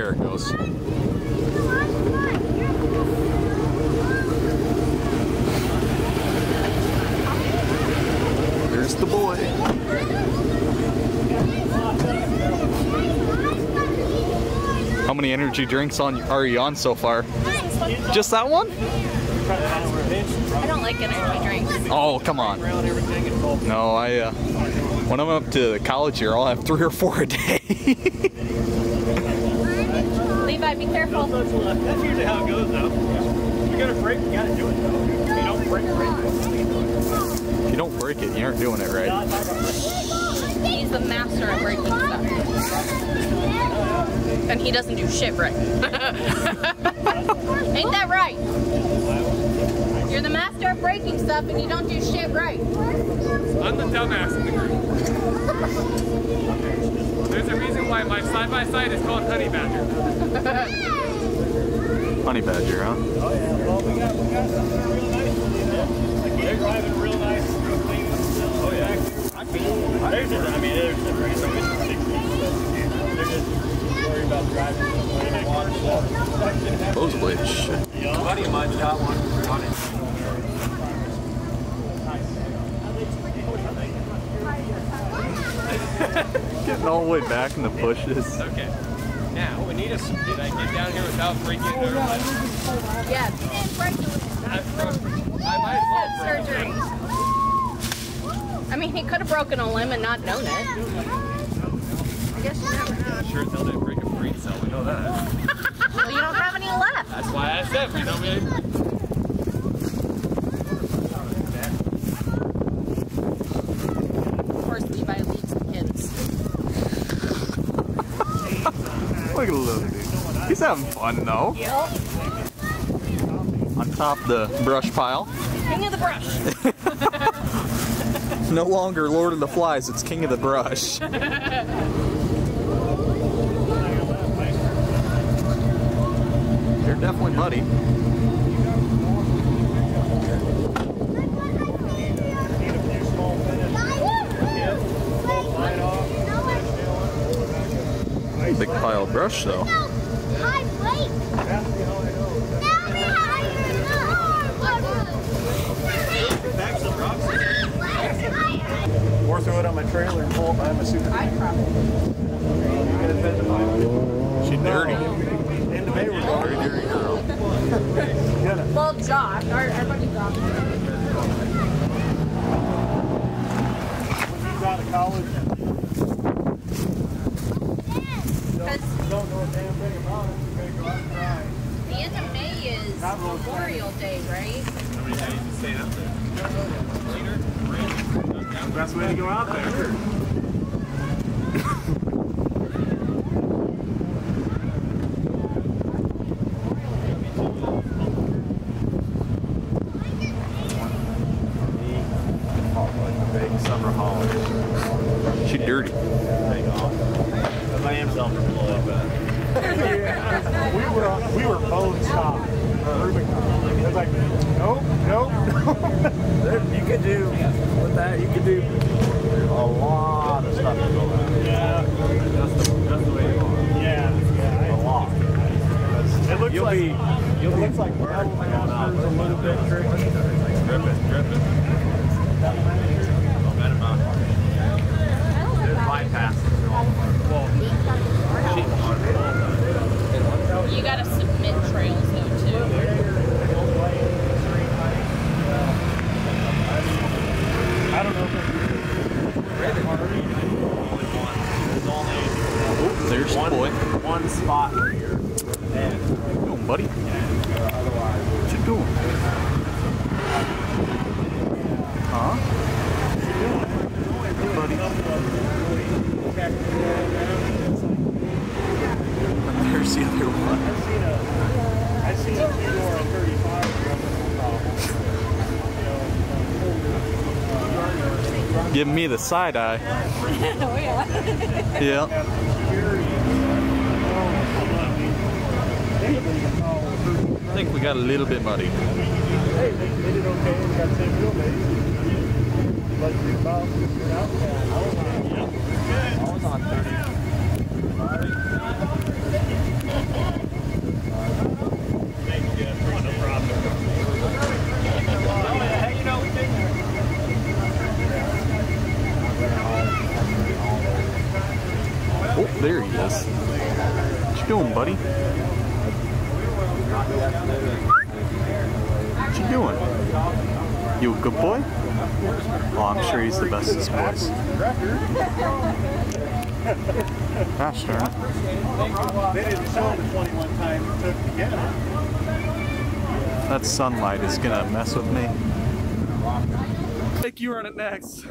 There it goes. There's the boy. How many energy drinks on are you on so far? Just that one? I don't like energy drinks. Oh, come on. No, I, uh, when I'm up to college here, I'll have three or four a day. Levi, be careful. That's usually how it goes, though. You gotta break, you gotta do it, though. If you don't break, break if you don't break it, you aren't doing it right. He's the master at breaking stuff. And he doesn't do shit right. Ain't that right? You're the master of breaking stuff and you don't do shit right. I'm the dumbass in the group. There's a my side by side is called Honey Badger. Honey badger, huh? Oh, yeah. Well, we got, we got something real nice. Like, they're driving real nice. real clean. Oh, yeah. I mean, there's just, I mean, there's a reason. It's 60. They're just worried about driving somewhere and water stuff. Those blades, shit. A buddy of mine's got one. Getting all the way back in the bushes. Okay. Now, we need a. Did I get down here without breaking it? Oh, or what? Yeah, he didn't break it. I, I might as well break Surgery. it. I mean, he could have broken a limb and not known it. I guess you never know. Sure, as hell didn't break a brain cell. We know that. Well, you don't have any left. That's why I said we don't really. Of course, Levi leaves the kids. Look at little dude. He's having fun though. Yep. On top of the brush pile. King of the brush. No longer Lord of the Flies, it's King of the Brush. They're definitely muddy. Big pile of brush though. Or throw it on my trailer and pull it behind my super. I'd probably. She dirty. In the Bay, we're going. Dirty girl. Well, Josh, our, our buddy Josh. When he's out of college, Because don't know a damn thing about it. You better go out and try. the end of May is Memorial Day, right? Best way to go out there. Big summer holiday. She dirty. I am self-employed, but we were on, we were bone stock. Rubicon. It was like, nope, nope. you could do with that. You could do a lot of stuff. Yeah, that's the, that's the way you are. Yeah, yeah, a lot. It looks You'll like be- it looks like metal casters a little bit tricky. Grip it, grip it. Oh, that amount. There's bypasses. You gotta submit trails though too. I don't know if Oh, there's the boy. One spot where you're What you doing, buddy? What you doing? Huh? Hey, buddy. And there's the other one. I've seen a I've seen a two-door on 35 run into a problem. Giving me the side eye. Oh, yeah. I think we got a little bit muddy. Hey, doing, buddy? What you doing? You a good boy? Oh, I'm sure he's the bestest boys. Gosh darn it. They didn't show the 21 times to get it. That sunlight is gonna mess with me. Think you run it next.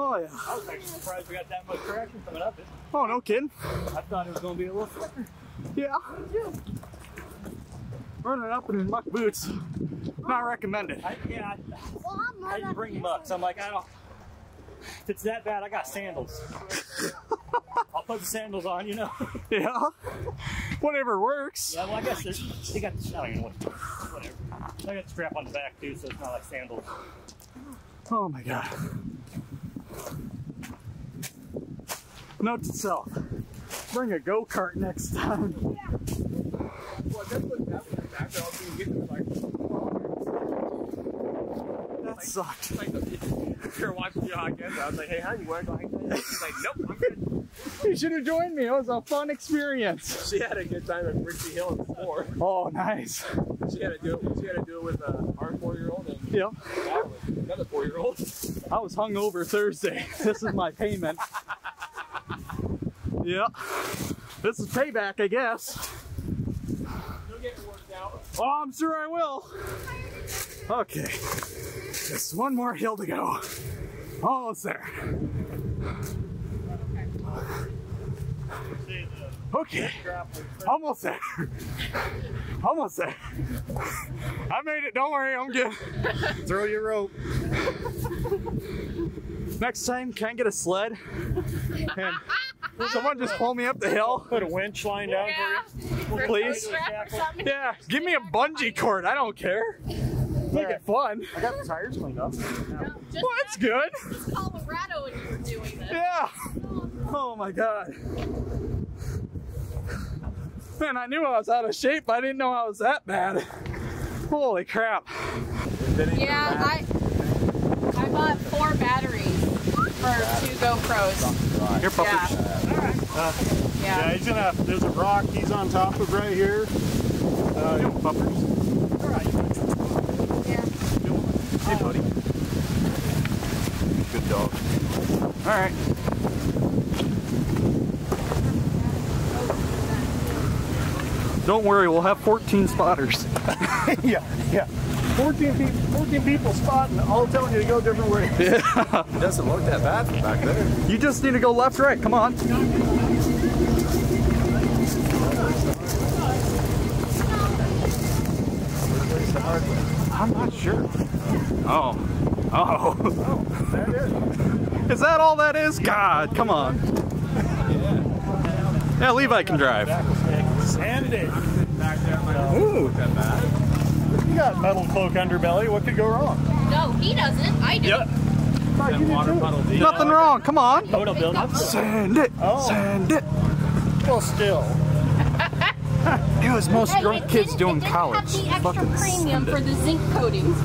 Oh yeah. I was actually surprised we got that much traction coming up it. No kidding. I thought it was going to be a little thicker. Yeah. Running up in muck boots. Not recommended. I, yeah, Well, I'm I, I not didn't bring mucks. I'm like, I don't. If it's that bad, I got sandals. I'll put the sandals on, you know. Yeah. Whatever works. Yeah, well, I guess there's, they got. I don't even know what. Whatever. I got the strap on the back too, so it's not like sandals. Oh my god. Note to self. Bring a go-kart next time. Well, that's what that was. I was gonna get to like, That sucked. like if you're watching your podcast, I was like, hey, how you wear like that? She's like, nope, I'm good. You should have joined me. It was a fun experience. She had a good time at Richie Hill before. Oh, nice. She had to do it. She had to do it with uh, our four-year-old and Yep. another four-year-old. I was hungover Thursday. This is my payment. Yep. This is payback, I guess. You'll get it worked out. Oh, I'm sure I will. Okay. Just one more hill to go. Almost there. Okay. Almost there. Almost there. I made it. Don't worry. I'm good. Throw your rope. Next time, can I get a sled? And someone just pull me up the hill? Put a winch line down for you. Please? Strap or something. Yeah, give me a bungee cord. I don't care. Make it fun. I got the tires cleaned up. Just Well, that's good. Colorado and you were doing this. Yeah. Oh my god. Man, I knew I was out of shape, but I didn't know I was that bad. Holy crap. Yeah, I I bought four batteries for two GoPros. Here, puppy. Yeah. Yeah, Yeah. he's gonna. There's a rock he's on top of right here. Uh, puppers. yeah. Hey, buddy. Good dog. All right. Don't worry, we'll have 14 spotters. yeah, yeah. 14 people, 14 people spotting, all telling you to go different ways. Yeah. It doesn't look that bad from back there. You just need to go left, right. Come on. I'm not sure. Oh. Oh. That is. Is that all that is? God, come on. Yeah, Levi can drive. Sand it. Ooh. You got MetalCloak underbelly. What could go wrong? No, he doesn't. I do. Yep. Thought you. Nothing wrong. Come on. Total build up. Sand it. Oh. Sand it. Well, still. It was most Hey, drunk kids doing college. Have the extra Fucking premium send for the zinc coatings.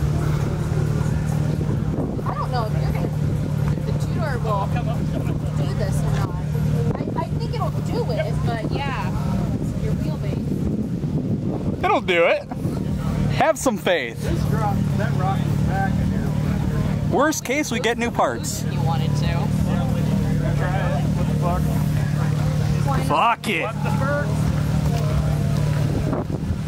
I don't know if you're gonna, the tutor will do this or not. I, I think it'll do it, but yeah, your wheelbase. It'll do it. Have some faith. This drop, that rock is back in here. Worst case, we get new parts. You wanted to. Try it. What the fuck? Fuck it.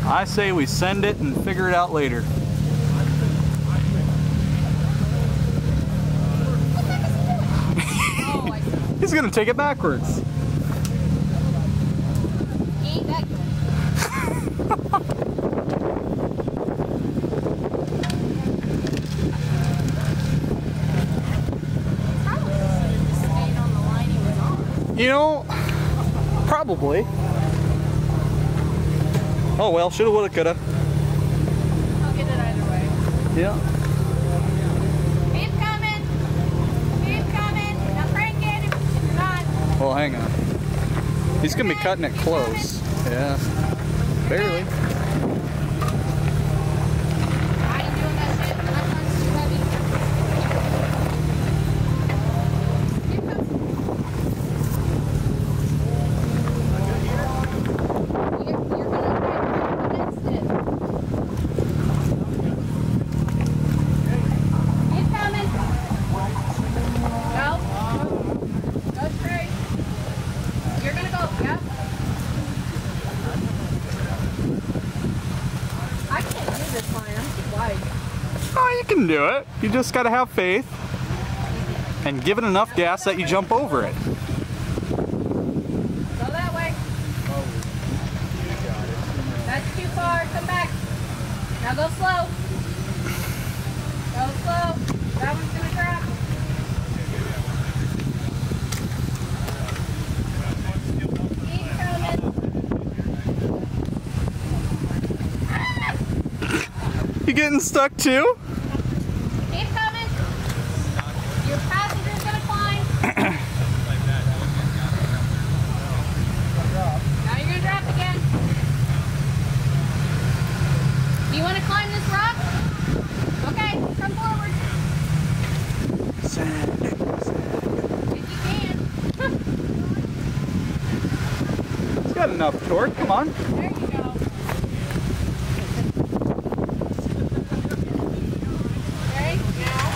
I say we send it and figure it out later. He's gonna take it backwards. You know, probably. Oh well, shoulda, woulda, coulda. I'll get it either way. Yeah. Keep coming. Keep coming. Now crank it if you're not. Well, hang on. He's gonna be cutting it close. Yeah. Barely. I ain't doing that shit. My car's too heavy. Keep coming. You're, you're gonna crank against it. Keep coming. Go. Go straight. You're gonna go. Yep. I can't do this line. I'm too wide. Oh, you can do it. You just gotta have faith and give it enough gas that you jump over it. Go that way. That's too far. Come back. Now go slow. Go slow. That one's gonna drop. You getting stuck too? Keep coming. Your passenger's gonna climb. now you're gonna drop again. Do you want to climb this rock? Okay, come forward. If you can. It's got enough torque. Come on. There you go. Okay, now.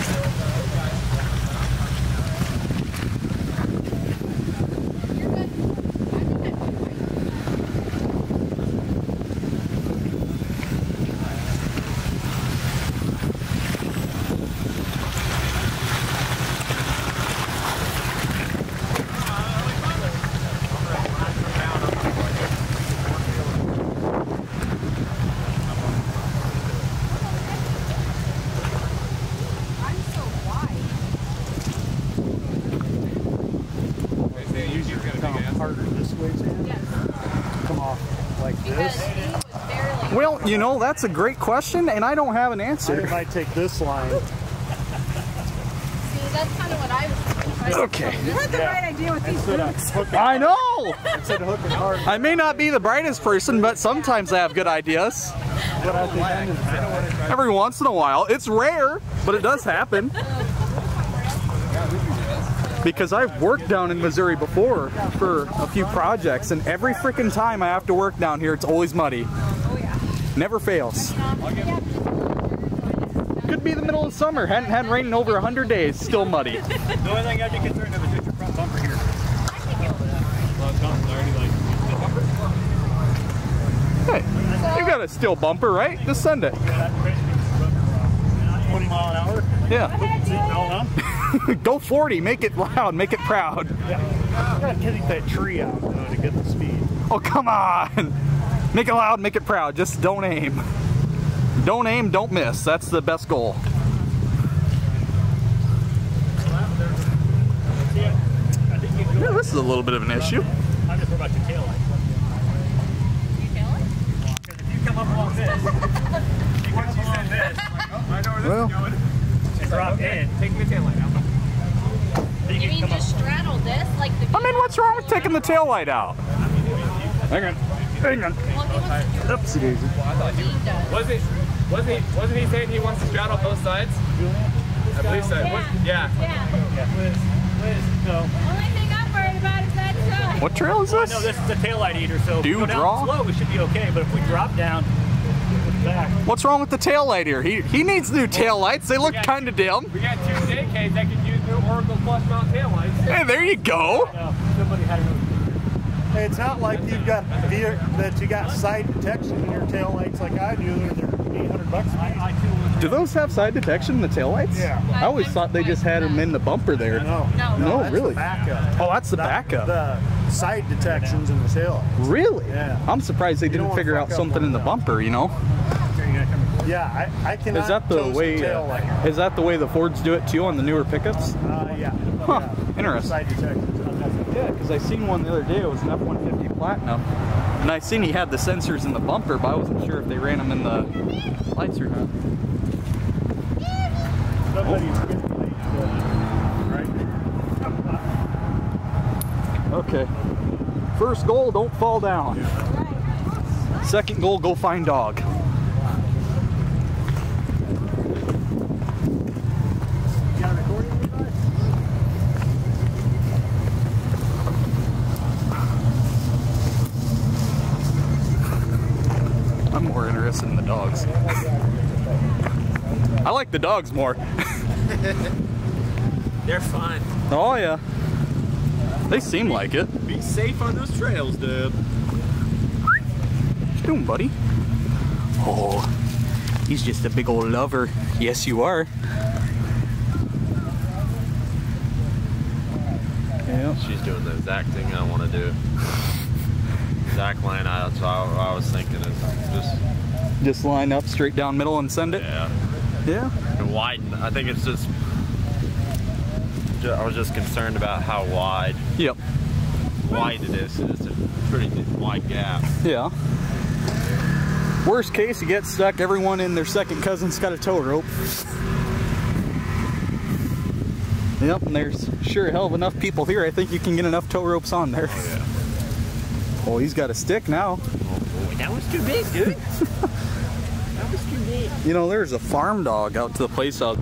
You're good. I'm good. I'm so wide. Come harder this way, Sam. Yes. Come off like Because this. he was barely. Well, you know, that's a great question, and I don't have an answer. I answer. might take this line. See, that's kind of what I was. Okay. You had the right idea with these Instead boots. I know! instead of hooking hard, I may not be the brightest person, but sometimes I have good ideas. but at the end of the Every once in a while. It's rare, but it does happen. Because I've worked down in Missouri before for a few projects, and every freaking time I have to work down here, it's always muddy. Never fails. Could be the middle of summer. Hadn't had rain in over 100 days, still muddy. The only thing I'd be concerned of is just your front bumper here. Well, it's not already like the bumper. Hey, you got a steel bumper, right? Just Sunday. 20 mile an hour. Yeah. No, no. Go 40, make it loud, make it proud. I gotta kick that tree out though, to get the speed. Oh, come on. Make it loud, make it proud. Just don't aim. Don't aim, don't miss. That's the best goal. Yeah, I think you Yeah, this is a little bit of an issue. I'm just about your tail light. Because if you come up along this, Once you said this, I'm like, oh, I know where this Well. is going. and drop in, Taking the tail light out. then You you mean just up. straddle this like the. I mean, what's wrong with taking the tail light out? Hang on. Hang on. Well, he Oopsie daisy. Well, I thought He wasn't he, wasn't he, wasn't he saying he wants to straddle both sides? I believe so. Yeah. Was- Yeah. Yeah. Yeah, Liz, Liz, go. Only thing I'm worried about is that side. What trail is Well, this? no, this is the tail light eater, so if Do we go down draw? slow, we should be okay. But if we drop down, back. What's wrong with the tail light here? He he needs new tail lights. They look kind of dim. We got two JKs that can use new Oracle Plus mount tail lights. Hey, there you go. No, somebody had another. It's not like you've got veer, that you got side detection in your tail lights like I do. They're 800 bucks. I, I. Do those have side detection in the tail lights? Yeah. I always thought they just had them in the bumper there. No, No. No, that's really? The backup. Oh, that's the Not backup. The side detections in the tail. Really? Yeah. I'm surprised they don't didn't figure out something in the that. bumper, you know? Okay, you gotta come Yeah, I, I cannot Is that the way? tail like uh, is that the way the Fords do it too on the newer pickups? uh, yeah. Huh, yeah. interesting. Side detectors. Yeah, because I seen one the other day. It was an F-150 Platinum, and I seen he had the sensors in the bumper, but I wasn't sure if they ran them in the lights or not. Okay. First goal, don't fall down. Second goal, go find dog. You got a recording device? I'm more interested in the dogs. I like the dogs more. They're fine. Oh yeah. They seem like it. Be safe on those trails, dude. What you doing, buddy? Oh, he's just a big old lover. Yes, you are. Yeah. She's doing the exact thing I want to do. Exact line I, that's what I, I was thinking is just, Just line up straight down middle and send it. yeah, Yeah. and widen. I think it's just, I was just concerned about how wide, Yep. wide it is. It's a pretty wide gap. Yeah. Worst case, you get stuck. Everyone in their second cousin's got a tow rope. Yep, and there's sure a hell of enough people here. I think you can get enough tow ropes on there. Oh, yeah. Oh, he's got a stick now. Oh, that was too big, dude. that was too big. You know, there's a farm dog out to the place out.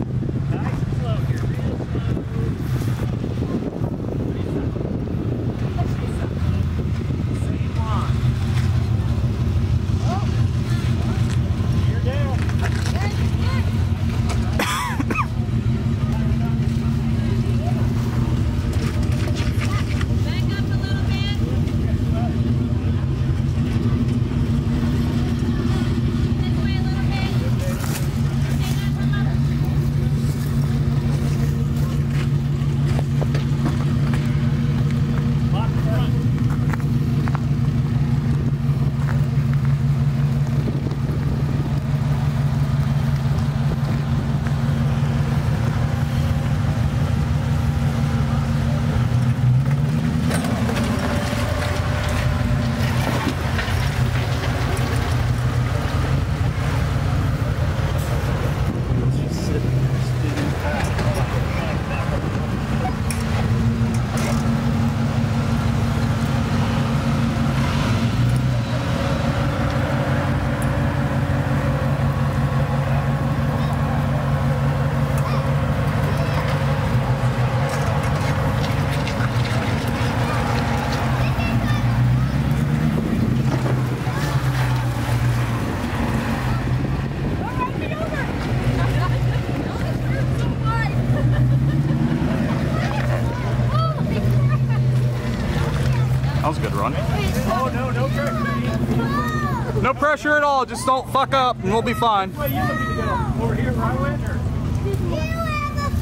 Just don't fuck up, and we'll be fine. Where you looking to go? Over here where I went.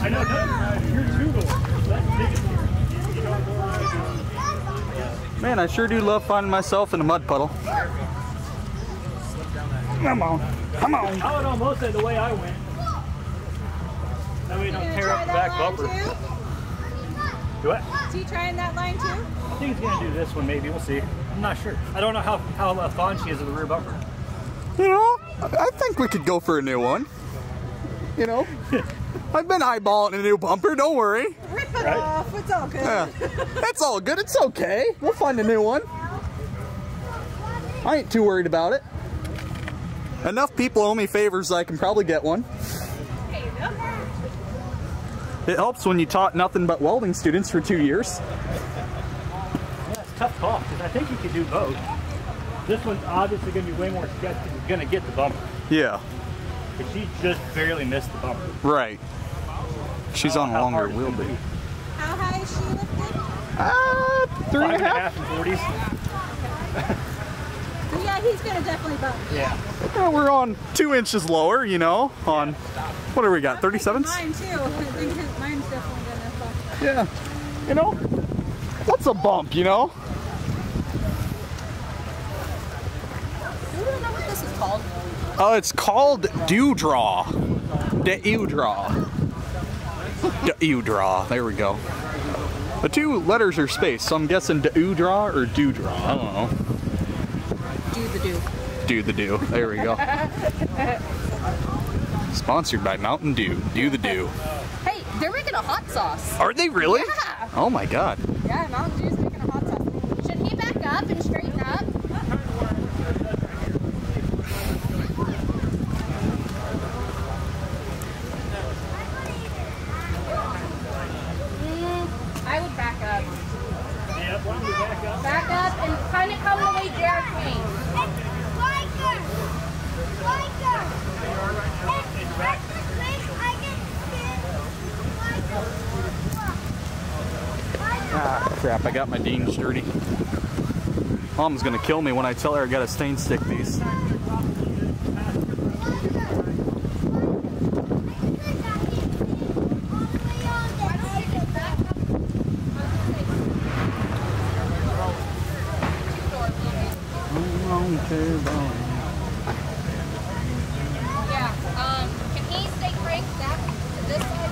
I know, no, you're two doors. That's big as here. You don't go around. Man, I sure do love finding myself in a mud puddle. Come on. Come on. I would almost say the way I went. That way you don't tear up the back bumper. too? Do it. Is he trying that line too? I think he's gonna do this one maybe. We'll see. I'm not sure. I don't know how how uh, fond she is of the rear bumper. You know, I think we could go for a new one. You know, I've been eyeballing a new bumper. Don't worry. Rip it Right. off. It's all good. Yeah, it's all good. It's okay. We'll find a new one. I ain't too worried about it. Enough people owe me favors I can probably get one. It helps when you taught nothing but welding students for two years. Yeah, it's tough call because I think you could do both. This one's obviously gonna be way more sketchy. because It's gonna get the bumper, Yeah, but she just barely missed the bumper. right. She's I on a how longer hard it's be. How high is she lifted? Uh, three Five and a half. and forties. Yeah, he's gonna definitely bump. Yeah. Well, we're on two inches lower, you know, on, what do we got, 37s? Mine too. I think his, mine's definitely gonna bump. Yeah. You know, what's a bump, you know? We don't know what this is called. Oh, it's called Dewdraw. Dewdraw. Dewdraw. There we go. The two letters are spaced, so I'm guessing Dewdraw or Dewdraw. I don't know. Do the do. Do the do. There we go. Sponsored by Mountain Dew. Do the do. Hey, they're making a hot sauce. Are they really? Yeah. Oh my god. Yeah, Mountain Dew's making a hot sauce. Should he back up and straighten up? Mm, I would back up. Yeah, why don't we back up? Back up and kind of come the way Jared came. Ah, crap, I got my jeans dirty. Mom's gonna kill me when I tell her I got a stain stick these. Yeah. Um, can he stay cranked back to this side?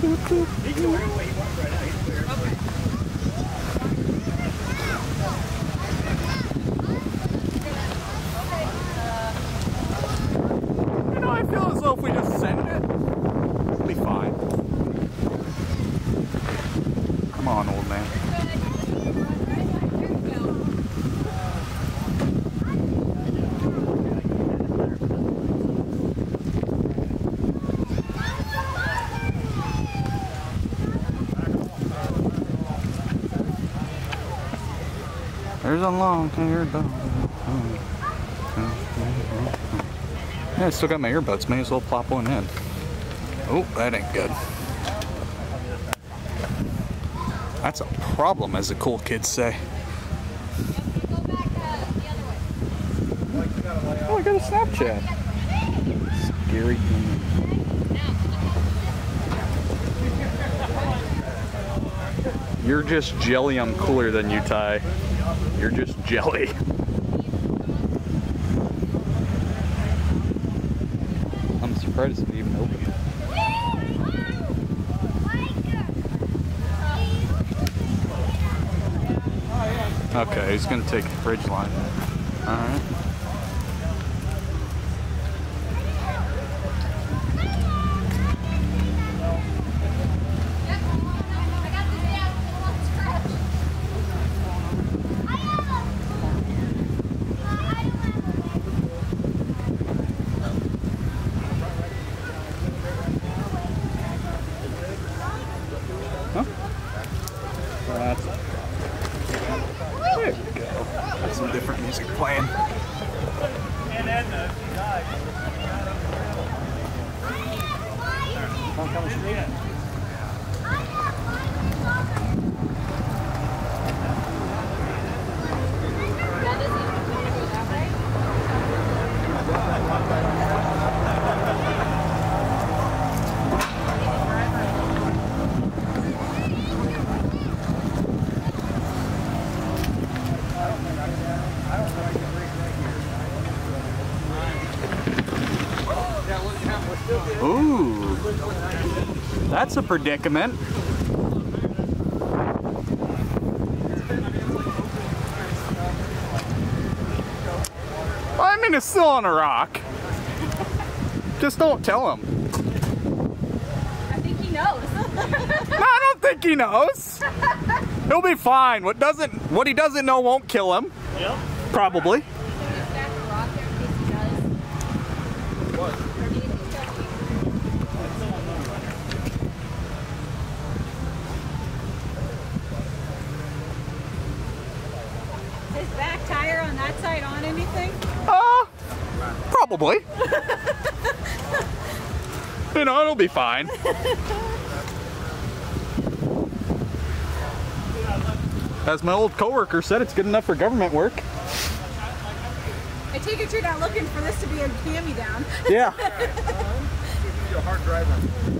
He can go any way he wants right now. He's clear. You know, I feel as though if we just send it, it'll be fine. Come on, old man. Long haired dog. Yeah, I still got my earbuds. May as well plop one in. Oh, that ain't good. That's a problem, as the cool kids say. Oh, I got a Snapchat. Scary. You're just jelly. I'm cooler than you, Ty. You're just jelly. I'm surprised it even opened. Okay, he's gonna take the bridge line. All right. I got this down. It's a little scratch. That's there we go. Got some different music playing. And Edna, she died. Come coming straight in. That isn't going to go that way. Ooh, that's a predicament. Well, I mean, it's still on a rock. Just don't tell him. I think he knows. No, I don't think he knows. He'll be fine. What doesn't, what he doesn't know won't kill him. Yep. Probably. Stack a rock there in case he does. What? Is back tire on that side on anything? Uh, probably. you know, it'll be fine. As my old coworker said, it's good enough for government work. I take it you're not looking for this to be a hand-me-down. Yeah. You're a hard driver.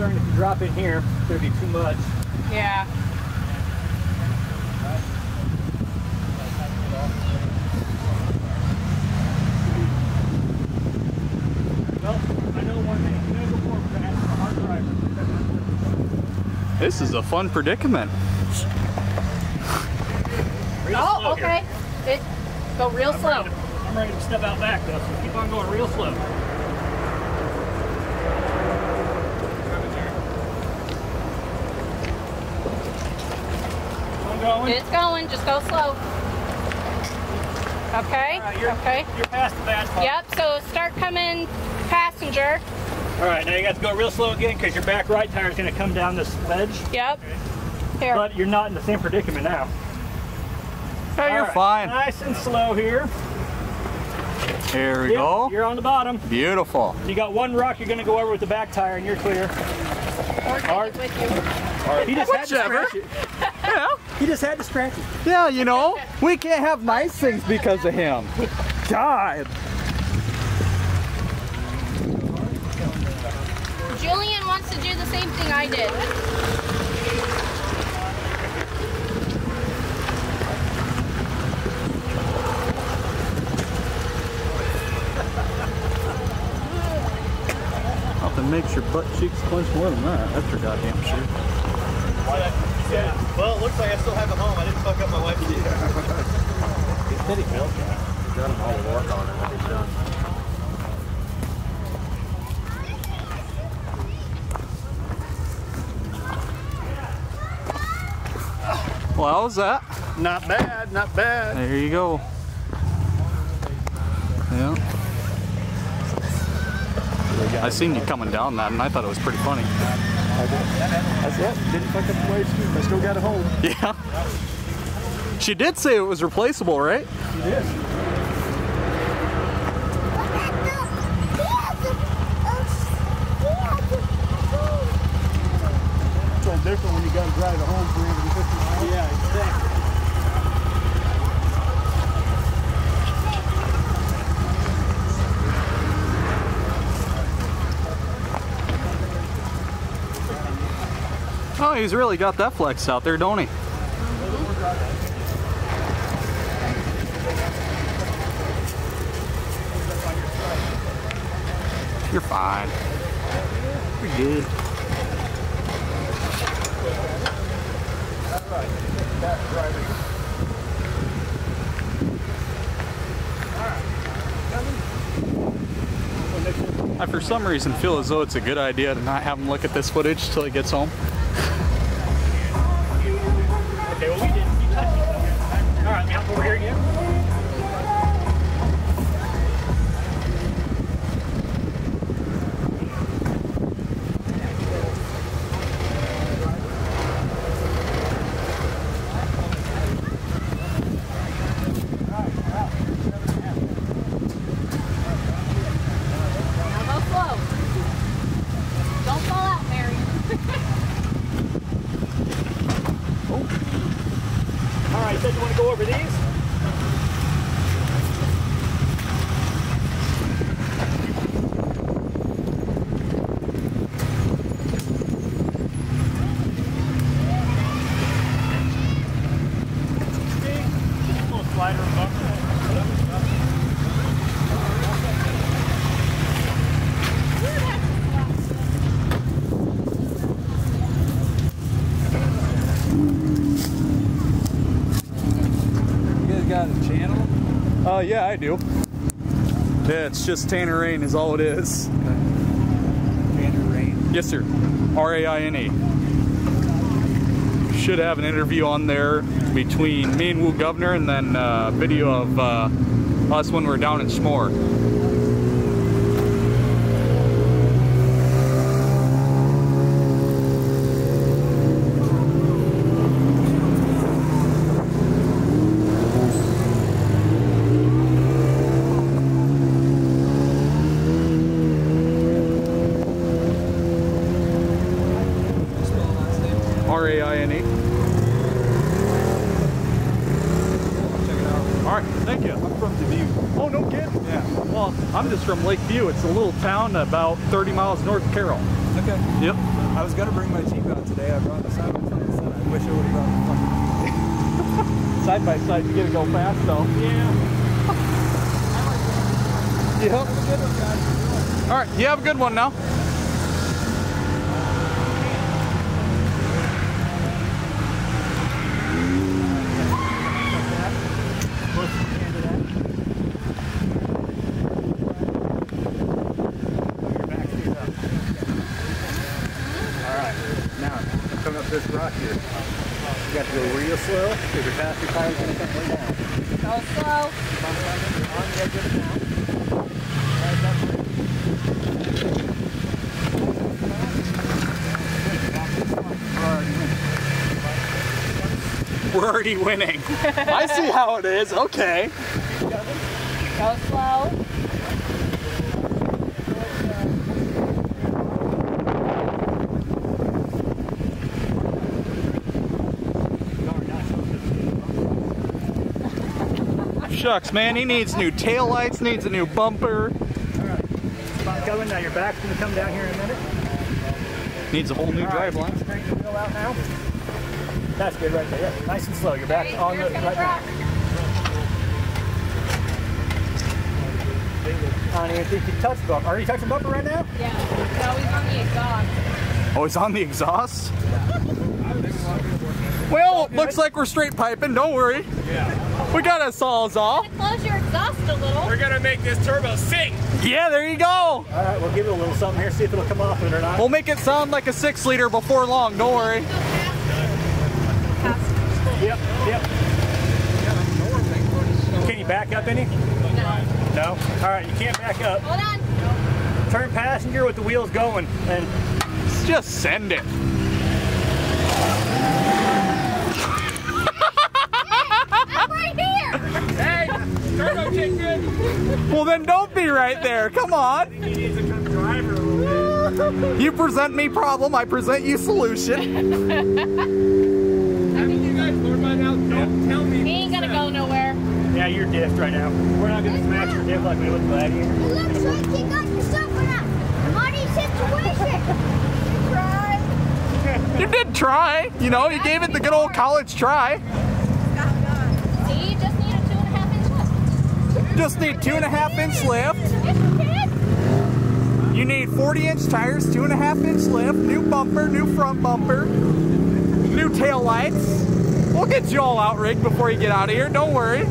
concerned if you drop in here, there'd be too much. Yeah. Well, I know one thing. I'm gonna go forward. We're gonna have a hard driver. This is a fun predicament. Real Oh, okay. It go real I'm slow. ready, to, I'm ready to step out back though, so keep on going real slow. Keep on going. It's going. Just go slow. Okay. All right, you're, Okay. You're past the bad part. Yep. So start coming passenger. All right, now you got to go real slow again because your back right tire is going to come down this ledge. Yep. Here. But you're not in the same predicament now. Yeah, you're All right, fine. Nice and slow here. Here we Yep, go. You're on the bottom. Beautiful. You got one rock you're going to go over with the back tire and you're clear. Or take it with you. He just had to scratch it. Yeah. He just had to scratch it. Yeah, you know, we can't have nice things because of him. God. Julian wants to do the same thing I did. Nothing makes your butt cheeks clench more than that. That's for goddamn sure. Well, it looks like I still have it home. I didn't fuck up my wife's deal. It's pretty cool. He's done all the work on it. Well, how was that? Not bad, not bad. There you go. Yeah. I seen you coming down that, and I thought it was pretty funny. That's it. Didn't fuck up the wife's tooth. I still got it home. Yeah. She did say it was replaceable, right? She did. It's little different when you got to drive it home 350 he's really got that flex out there, don't he? You're fine. You're good. I, for some reason, feel as though it's a good idea to not have him look at this footage till he gets home. Uh, yeah, I do. Yeah, it's just Tanner Raine is all it is. Tanner Raine. Yes, sir. R A I N A. Should have an interview on there between me and Wu Governor, and then uh, video of uh, us when we're down in Schmore. R A I N E. All right, thank you. I'm from Dubuque. Oh, no kidding. Yeah. Well, I'm just from Lakeview. It's a little town about 30 miles north of Carroll. Okay. Yep. I was gonna bring my Jeep out today. I brought the side by side. I wish I would have brought the side by side to get it go fast though. Yeah. Yep. All right, you have a good one now. Alright, now come up this rock here. You got to go real slow because your faster tire's going to come way down. Go slow. On the edge of the mountain. Right up there. We're already winning. I see how it is. Okay. Go slow. Shucks, man. He needs new tail lights. Needs a new bumper. Spot coming. Now your back's going to come down here in a minute. Needs a whole new All right, drive line. Straighten the wheel out now. That's good right there. Yeah, nice and slow. Your back's on the Here's right gonna now. drop. I don't even think you touched the bumper. Are you touching the bumper right now? Yeah. No, he's on the exhaust. Oh, it's on the exhaust? Well, looks like we're straight piping. Don't worry. Yeah. We got a sawzall. Close your exhaust a little. We're gonna make this turbo sing. Yeah, there you go. All right, we'll give it a little something here, see if it'll come off it or not. We'll make it sound like a six liter before long. Don't worry. Yep, yep. Can you back up any? No? All right, you can't back up. Hold on. Turn passenger with the wheels going. And Just send it. I'm right here. Hey, turbo kick. Well, then don't be right there. Come on. he needs to come driver a little bit. You present me problem, I present you solution. Haven't you guys learned by now? Don't tell me. He ain't gonna go nowhere. Yeah, you're diffed right now. We're not going to smash your diff like we would Gladiator. It looks like you got yourself in a money situation. You did try. You know, you gave it the good old college try. See, you just need a two and a half inch lift. Just need two and a half inch lift. You. You need 40 inch tires, two and a half inch lift, new bumper, new front bumper, new tail lights. We'll get you all out rigged before you get out of here. Don't worry.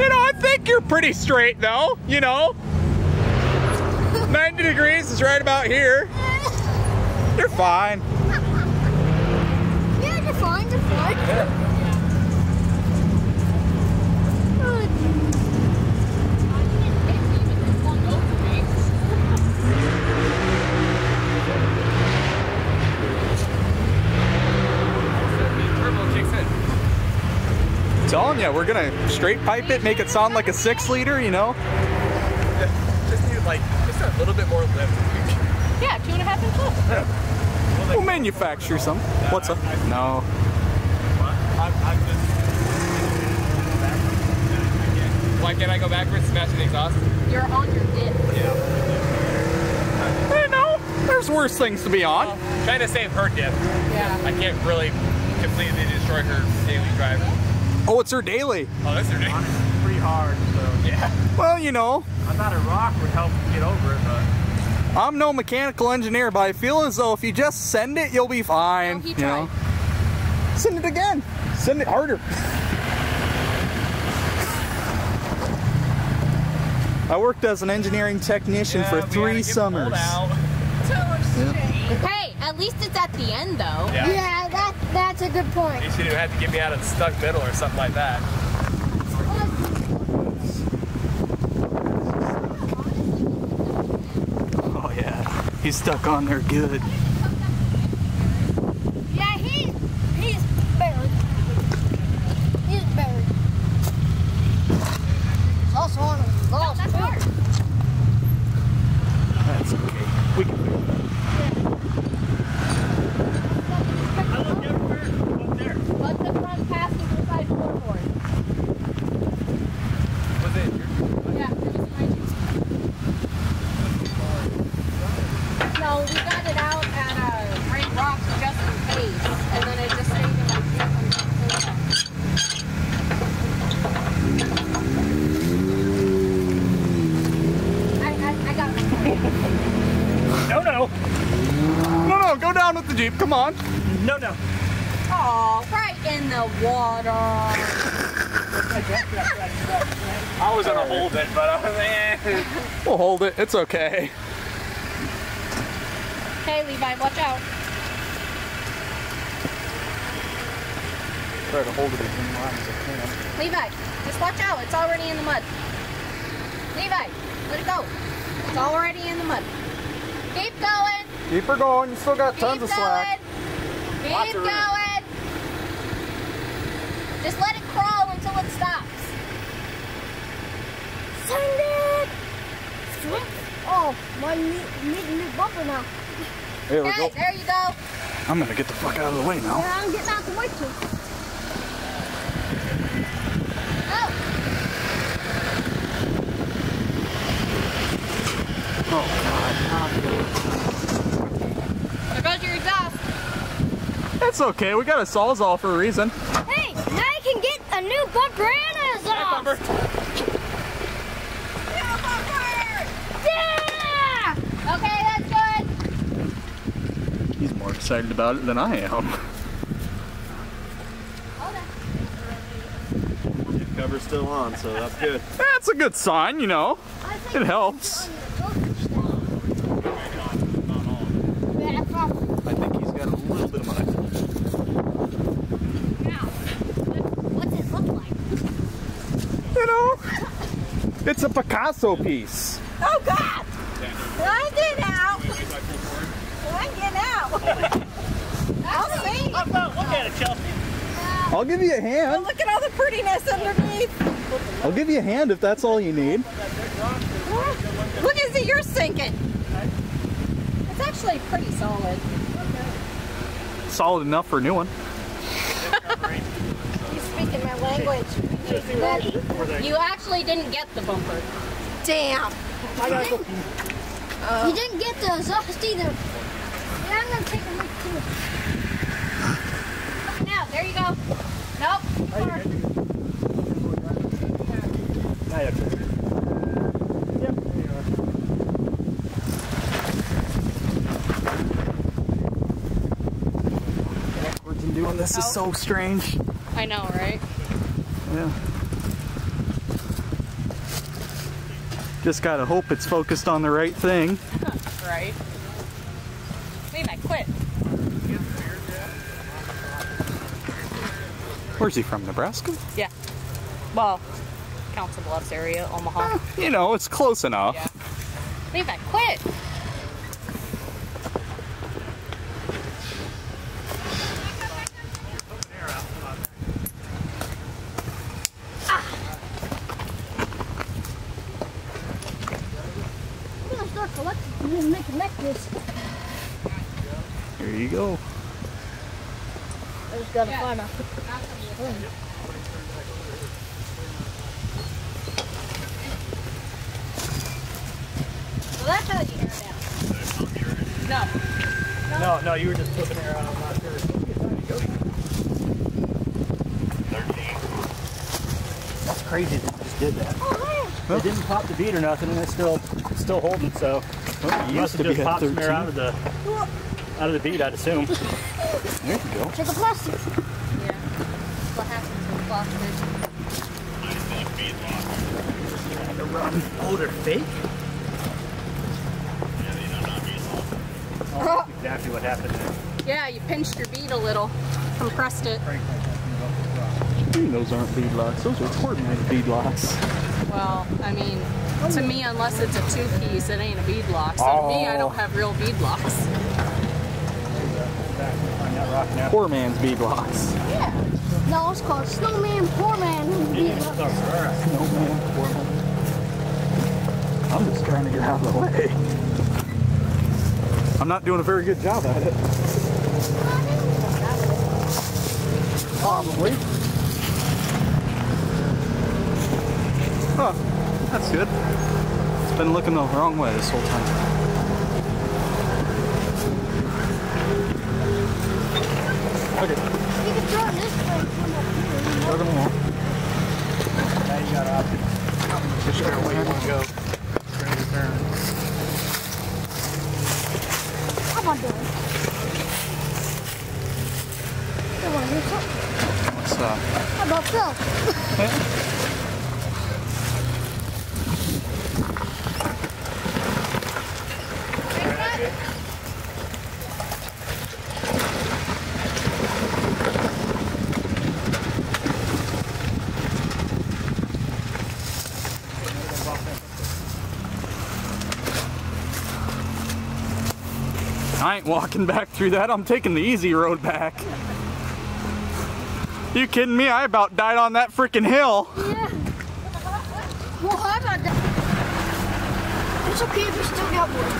You know, I think you're pretty straight though, you know. 90 degrees is right about here. You're fine. Yeah, you're fine, you're fine. Turbo kicks in. Telling you, we're gonna straight pipe it, make it sound like a six liter, you know? Just need like just a little bit more lift. Yeah, two and a half inch lift. We'll manufacture some. What's up? No. I'm, I'm just. Why can't I go backwards, smashing the exhaust? You're on your dip. I know. There's worse things to be on. Trying to save her dip. Yeah. I can't really completely destroy her daily driver. Oh, it's her daily. Oh, that's her daily. It's pretty hard, so. Yeah. Well, you know, I thought a rock would help get over it, but. I'm no mechanical engineer, but I feel as though if you just send it, you'll be fine. No, he you know? Send it again. Send it harder. I worked as an engineering technician Yeah, for we had to three summers. pulled out. Hey, at least it's at the end though. Yeah. Yeah, that that's a good point. They should have had to get me out of the stuck middle or something like that. Oh yeah, he's stuck on there good. Yeah, he he's buried. He's buried. He's also on a lost That's hard. That's okay. We can figure it out. No, we got it out at uh, Great Rock just in case, and then it just stayed in my Jeep until I, I, I got it. No, no. No, no, go down with the Jeep. Come on. No, no. Oh, right in the water. I was gonna hold it, but I was eh. We'll hold it. It's okay. Hey, Levi, watch out. Try to hold it as in line as I can. Levi, just watch out. It's already in the mud. Levi, let it go. It's already in the mud. Keep going. Keep her going. You still got tons Keep of slack. going. Lots Keep going. Just let it crawl until it stops. Send it. Oh, my new, new, new bumper now. There we Okay, go. there you go. I'm gonna get the fuck out of the way now. Yeah, I'm getting out the way too. Go. There goes your exhaust. It's okay. We got a sawzall for a reason. Hey, now you can get a new bumper and a exhaust. Yeah! Okay, that's good. He's more excited about it than I am. Hold. Cover's still on, so that's good. That's a good sign, you know. It helps. I think he's got a little bit of mud. Now, what's it look like? You know, it's a Picasso piece. Oh God! I'm getting out. I'm getting out. I'll see. Look at it, Chelsea. I'll give you a hand. Look at all the prettiness underneath. I'll give you a hand if that's all you need. Ah, look at see, you're sinking. It's actually pretty solid. Solid enough for a new one. He's speaking my language. You actually didn't get the bumper. Damn. You didn't get the exhaust either. Yeah, I'm gonna take a look too. Now, there you go. Nope. too far. Backwards and doing this is so strange. I know, right? Yeah. Just gotta hope it's focused on the right thing. Right. Levi, quit. Where's he from? Nebraska? Yeah. Well, Council Bluffs area, Omaha. Eh, you know, it's close enough. Yeah. Levi, quit. I'm gonna start collecting and make a necklace. Here you go. I just gotta find a. So that's how you air down. No. No, no, you were just flipping her out. I'm not sure. That's crazy that they just did that. They didn't pop the bead or nothing, and it's still it's still holding. So Well, you must have just popped some air out of the out of the bead, I'd assume. There you go. Check the plastic. Yeah. What happens with plastic? Oh, they're fake. Oh, that's exactly what happened there. Yeah, you pinched your bead a little, compressed it. Those aren't bead locks. Those are coordinated bead locks. Well, I mean, to me, unless it's a two-piece, it ain't a bead lock. So to me, I Oh. don't have real bead locks. Find that rock now. Poor man's bead locks. Yeah. No, it's called Snowman Poor Man. Oh, all right. No man, poor man. I'm just trying to get out of the way. I'm not doing a very good job at it. Probably. Oh, that's good. It's been looking the wrong way this whole time. not doing. I want to hear something. What's up? How about Phil? I ain't walking back through that. I'm taking the easy road back. You kidding me? I about died on that freaking hill. Yeah. Well, how about that? It's okay if you still got one.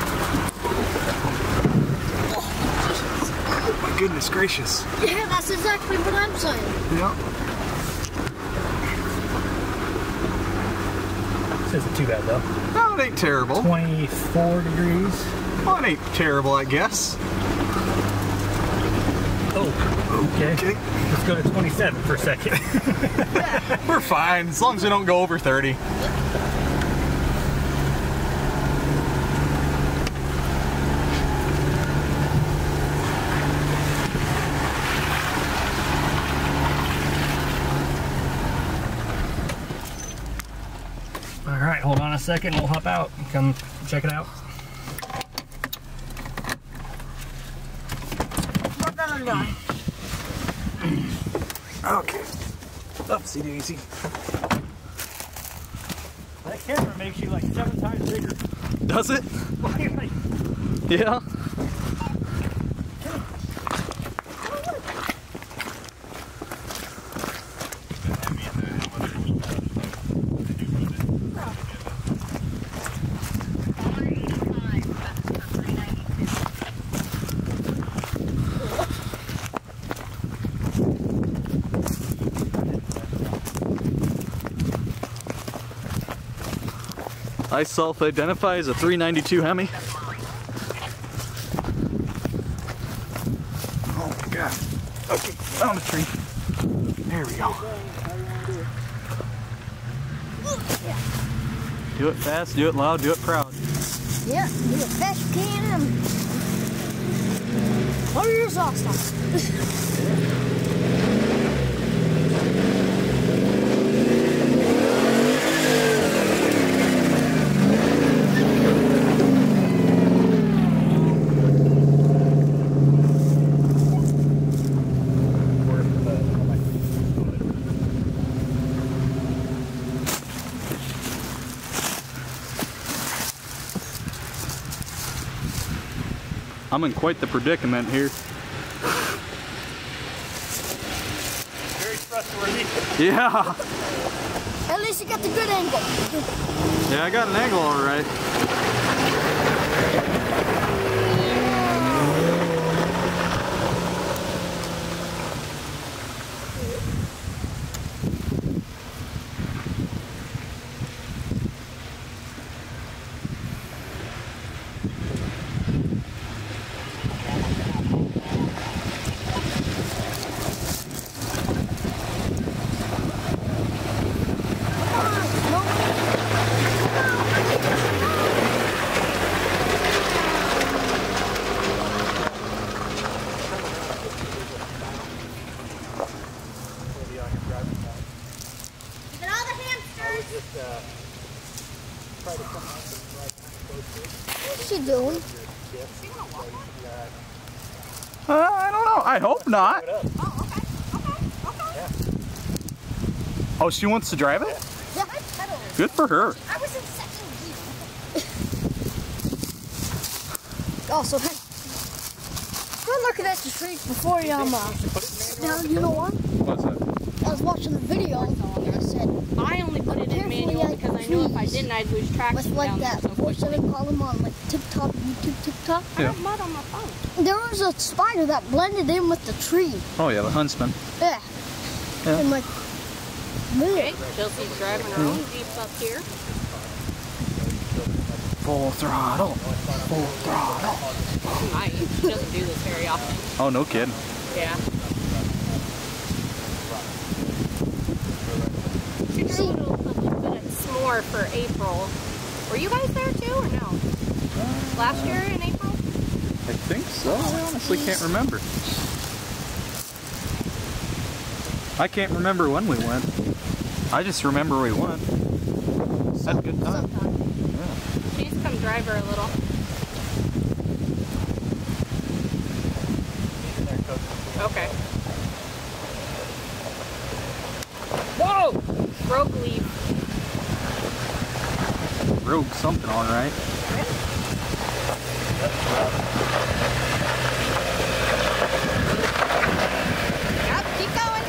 Oh, my goodness gracious. Yeah, that's exactly what I'm saying. Yep. This isn't too bad though. No, it ain't terrible. 24 degrees. Well, it ain't terrible, I guess. Oh, okay. Okay. Let's go to 27 for a second. We're fine, as long as we don't go over 30. All right, hold on a second. We'll hop out. and Come check it out. What better done? Okay. Upsy daisy. That camera makes you like seven times bigger. Does it? Yeah. I self-identify as a 392 Hemi. Oh my god. Okay, found a tree. There we go. Do it fast, do it loud, do it proud. Yeah, do it fast you can. What are your exhaust on? I'm in quite the predicament here. Very trustworthy. Yeah. At least you got the good angle. Yeah, I got an angle all right. She wants to drive it? Yeah, I pedaled. Good for her. I was in second gear. also, hey, I'm looking at the trees before you, um, uh, now, you know what? What's that? I was watching the video and I said, I only put it in manual because I knew if I didn't, I'd lose traction with like down that, there so what should. I call them on, like TikTok, YouTube TikTok? I Yeah. have mud on my phone. There was a spider that blended in with the tree. Oh yeah, the huntsman. Yeah. Yeah. And like, Okay, man, Chelsea's driving her own Jeeps up here. Full throttle. Full throttle. She might. She doesn't do this very often. Oh, no kid. Yeah. She See- drove a little, a little bit at S'more for April. Were you guys there too or no? Last year in April? I think so. I honestly can't remember. I can't remember when we went. I just remember we went. Had a good time. Please come drive her a little. Okay. Whoa! Broke leaf. Broke something all right. Yep, keep going.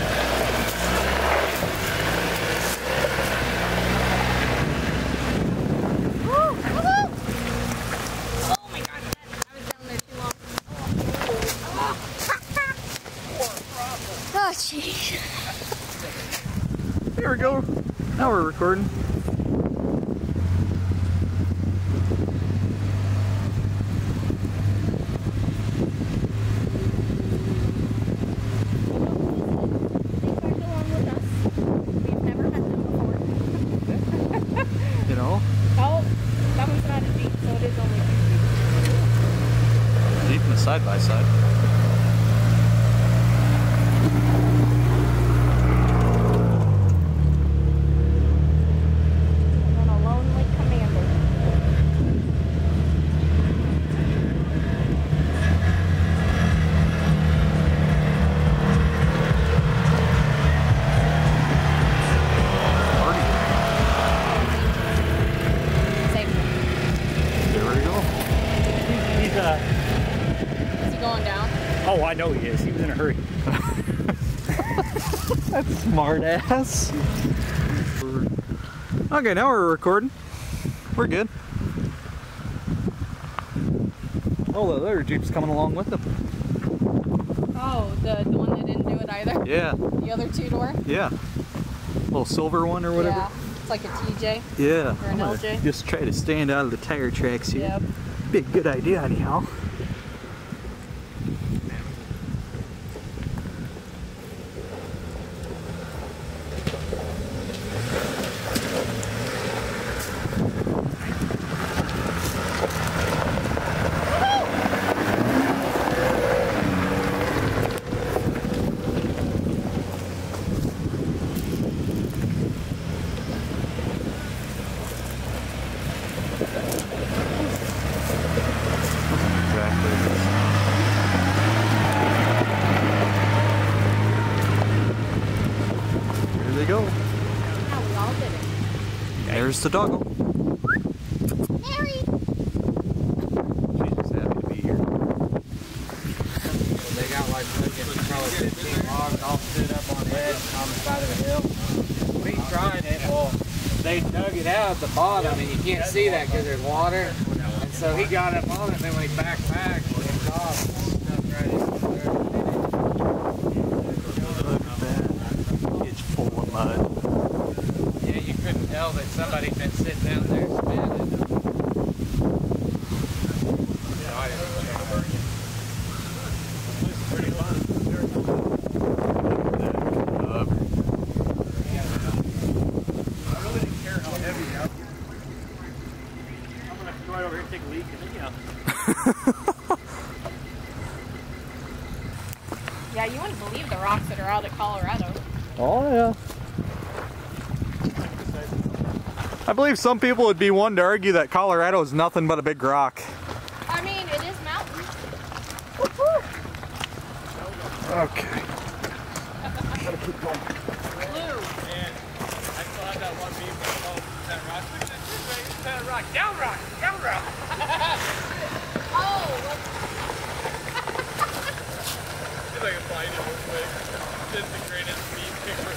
Woo, woo-hoo. Oh my god, I was down there too long. Oh, jeez. There we go. Now we're recording. They along with us. We've never met them before. You know, Oh, that one's not a Jeep, so it is only two deep in the side by side. And then a lonely commander. Party. Same. There we go. He's uh Is he going down? oh I know he is. He was in a hurry. Smart ass. Okay, now we're recording. We're good. Oh, the other Jeep's coming along with them. Oh, the, the one that didn't do it either? Yeah, The other two door? yeah. Little silver one or whatever. Yeah. It's like a TJ. Yeah. Or an LJ. Just try to stand out of the tire tracks here. Yep. Be a good idea, anyhow. Here they go. Yeah, we all did it. There's the doggo. Harry! She's just happy to be here. They got like fucking probably 15 logs all stood up on edge on the side of the hill. We tried it. Well, they dug it out at the bottom, and you can't see that because there's water. And so he got up on it, and then when he backed back, it off stuff right in there. Look at that. It's full of mud. Yeah, you couldn't tell that somebody'd been sitting down there spinning. So I didn't check. I'm gonna go right over here and take a leak and you know. Yeah, you wouldn't believe the rocks that are out at Colorado. Oh, yeah. I believe some people would be one to argue that Colorado is nothing but a big rock. I mean, it is mountains. Okay. Blue. I still have that one beam from home. That rock. That rock. Down rock. Down rock. Oh, See if I can find it real quick. This is the greatest beam picture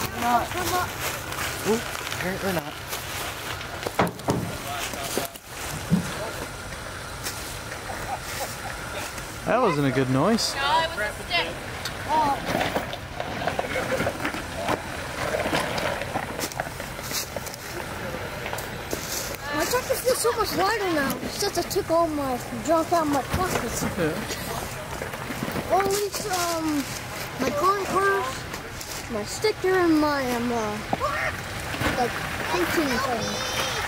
ever. Apparently not. That wasn't a good noise. no, it was a stick. My tractor feels so much lighter now since I took all my junk out of my pockets. Or at least, um, my contours, my sticker, and my, um, uh, like, painting thing.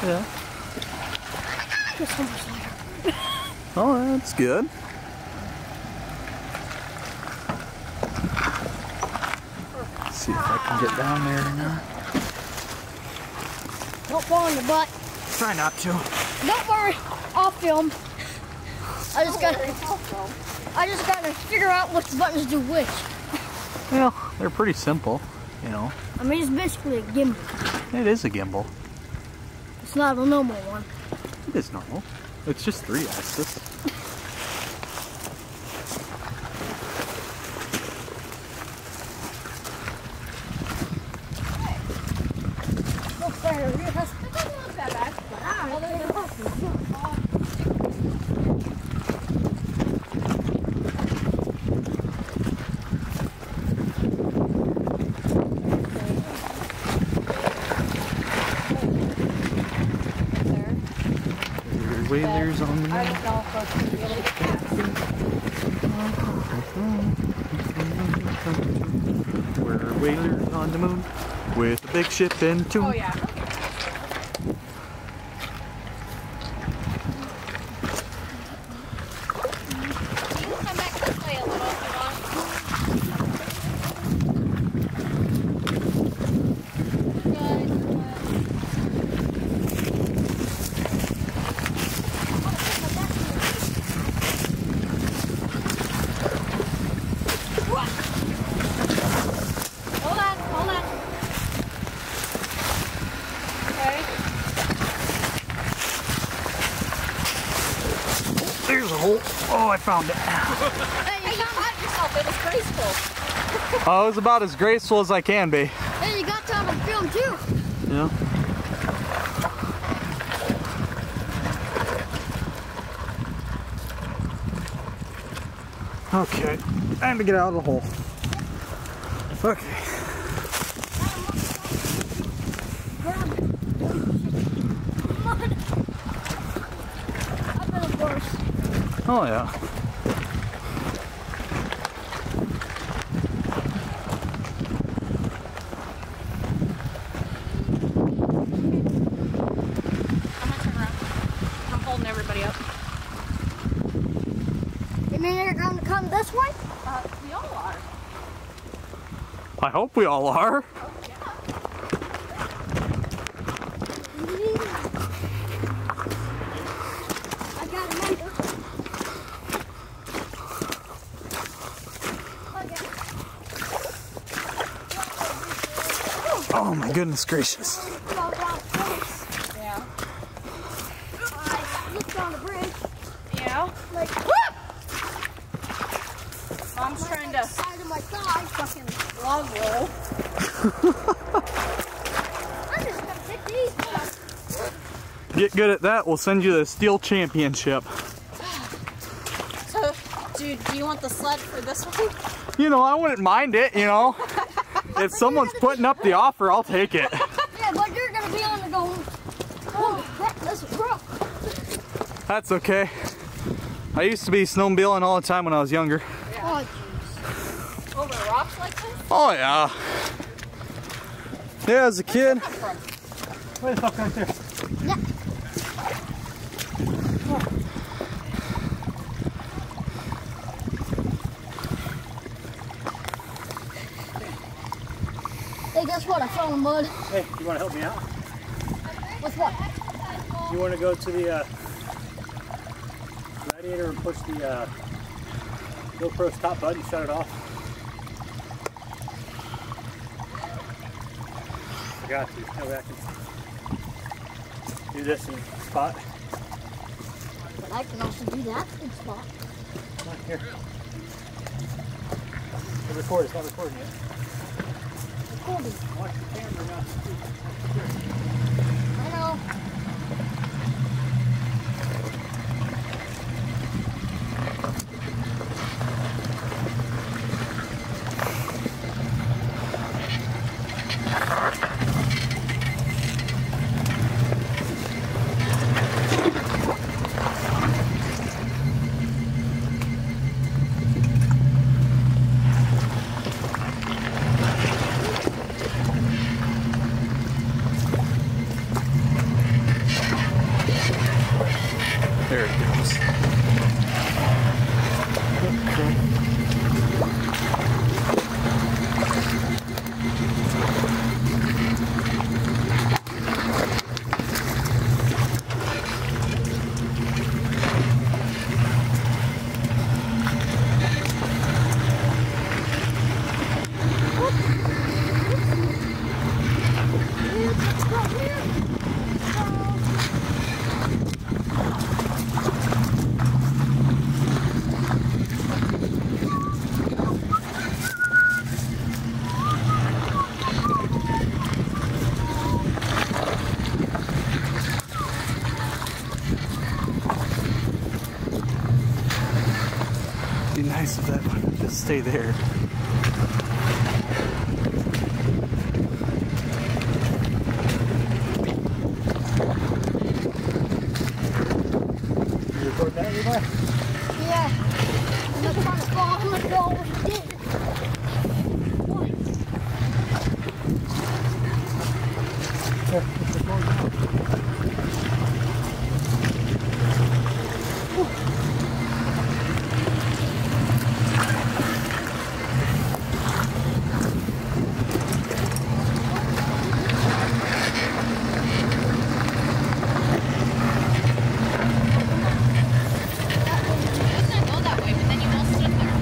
Yeah. It's so much lighter. Oh, that's good. Let's see if I can get down there or not. Don't fall on your butt. Try not to. Don't worry, I'll film. I just gotta, I just gotta figure out which buttons do which. Well, they're pretty simple, you know. I mean, it's basically a gimbal. It is a gimbal. It's not a normal one. It is normal. It's just three axis. Look there, it has Whalers on the moon. We're whalers on the moon with a big ship and two. Oh yeah. You can come back this way a little if you want. Hold on, hold on. Okay. There's a hole. Oh, I found it. Hey, you caught yourself. It was graceful. Oh, it was about as graceful as I can be. Hey, you got on film too. Yeah. Okay, time to get out of the hole. Okay. I've been worse. Oh yeah. I'm gonna turn around. I'm holding everybody up. You mean you're gonna come this way? Uh, we all are. I hope we all are. Oh my goodness gracious. Fall down twice. Yeah. I looked on the bridge, Yeah. like, Mom's trying to side of my thigh, fucking log roll. I'm just gonna take these. Get good at that, we'll send you the steel championship. So, do, do you want the sled for this one? You know, I wouldn't mind it, you know. If someone's putting up the offer, I'll take it. Yeah, but you're gonna be on the going, holy oh, crap, this is rough. That's okay. I used to be snowmobiling all the time when I was younger. Oh, Over rocks like this? Oh yeah. Yeah, as a kid. Wait the fuck right there. yeah. Hey, guess what? I fell in the mud. Hey, you want to help me out? With what? You want to go to the uh, radiator and push the uh, GoPro's top button, shut it off? I got you. That way I can do this in spot. But I can also do that in spot. Come on, here. The record, it's not recording yet. Watch the camera now. I know. Stay there. You record that, Levi? Yeah. I'm gonna try to fall. I'm gonna go over here. Let's not go that way, but then you won't sit there.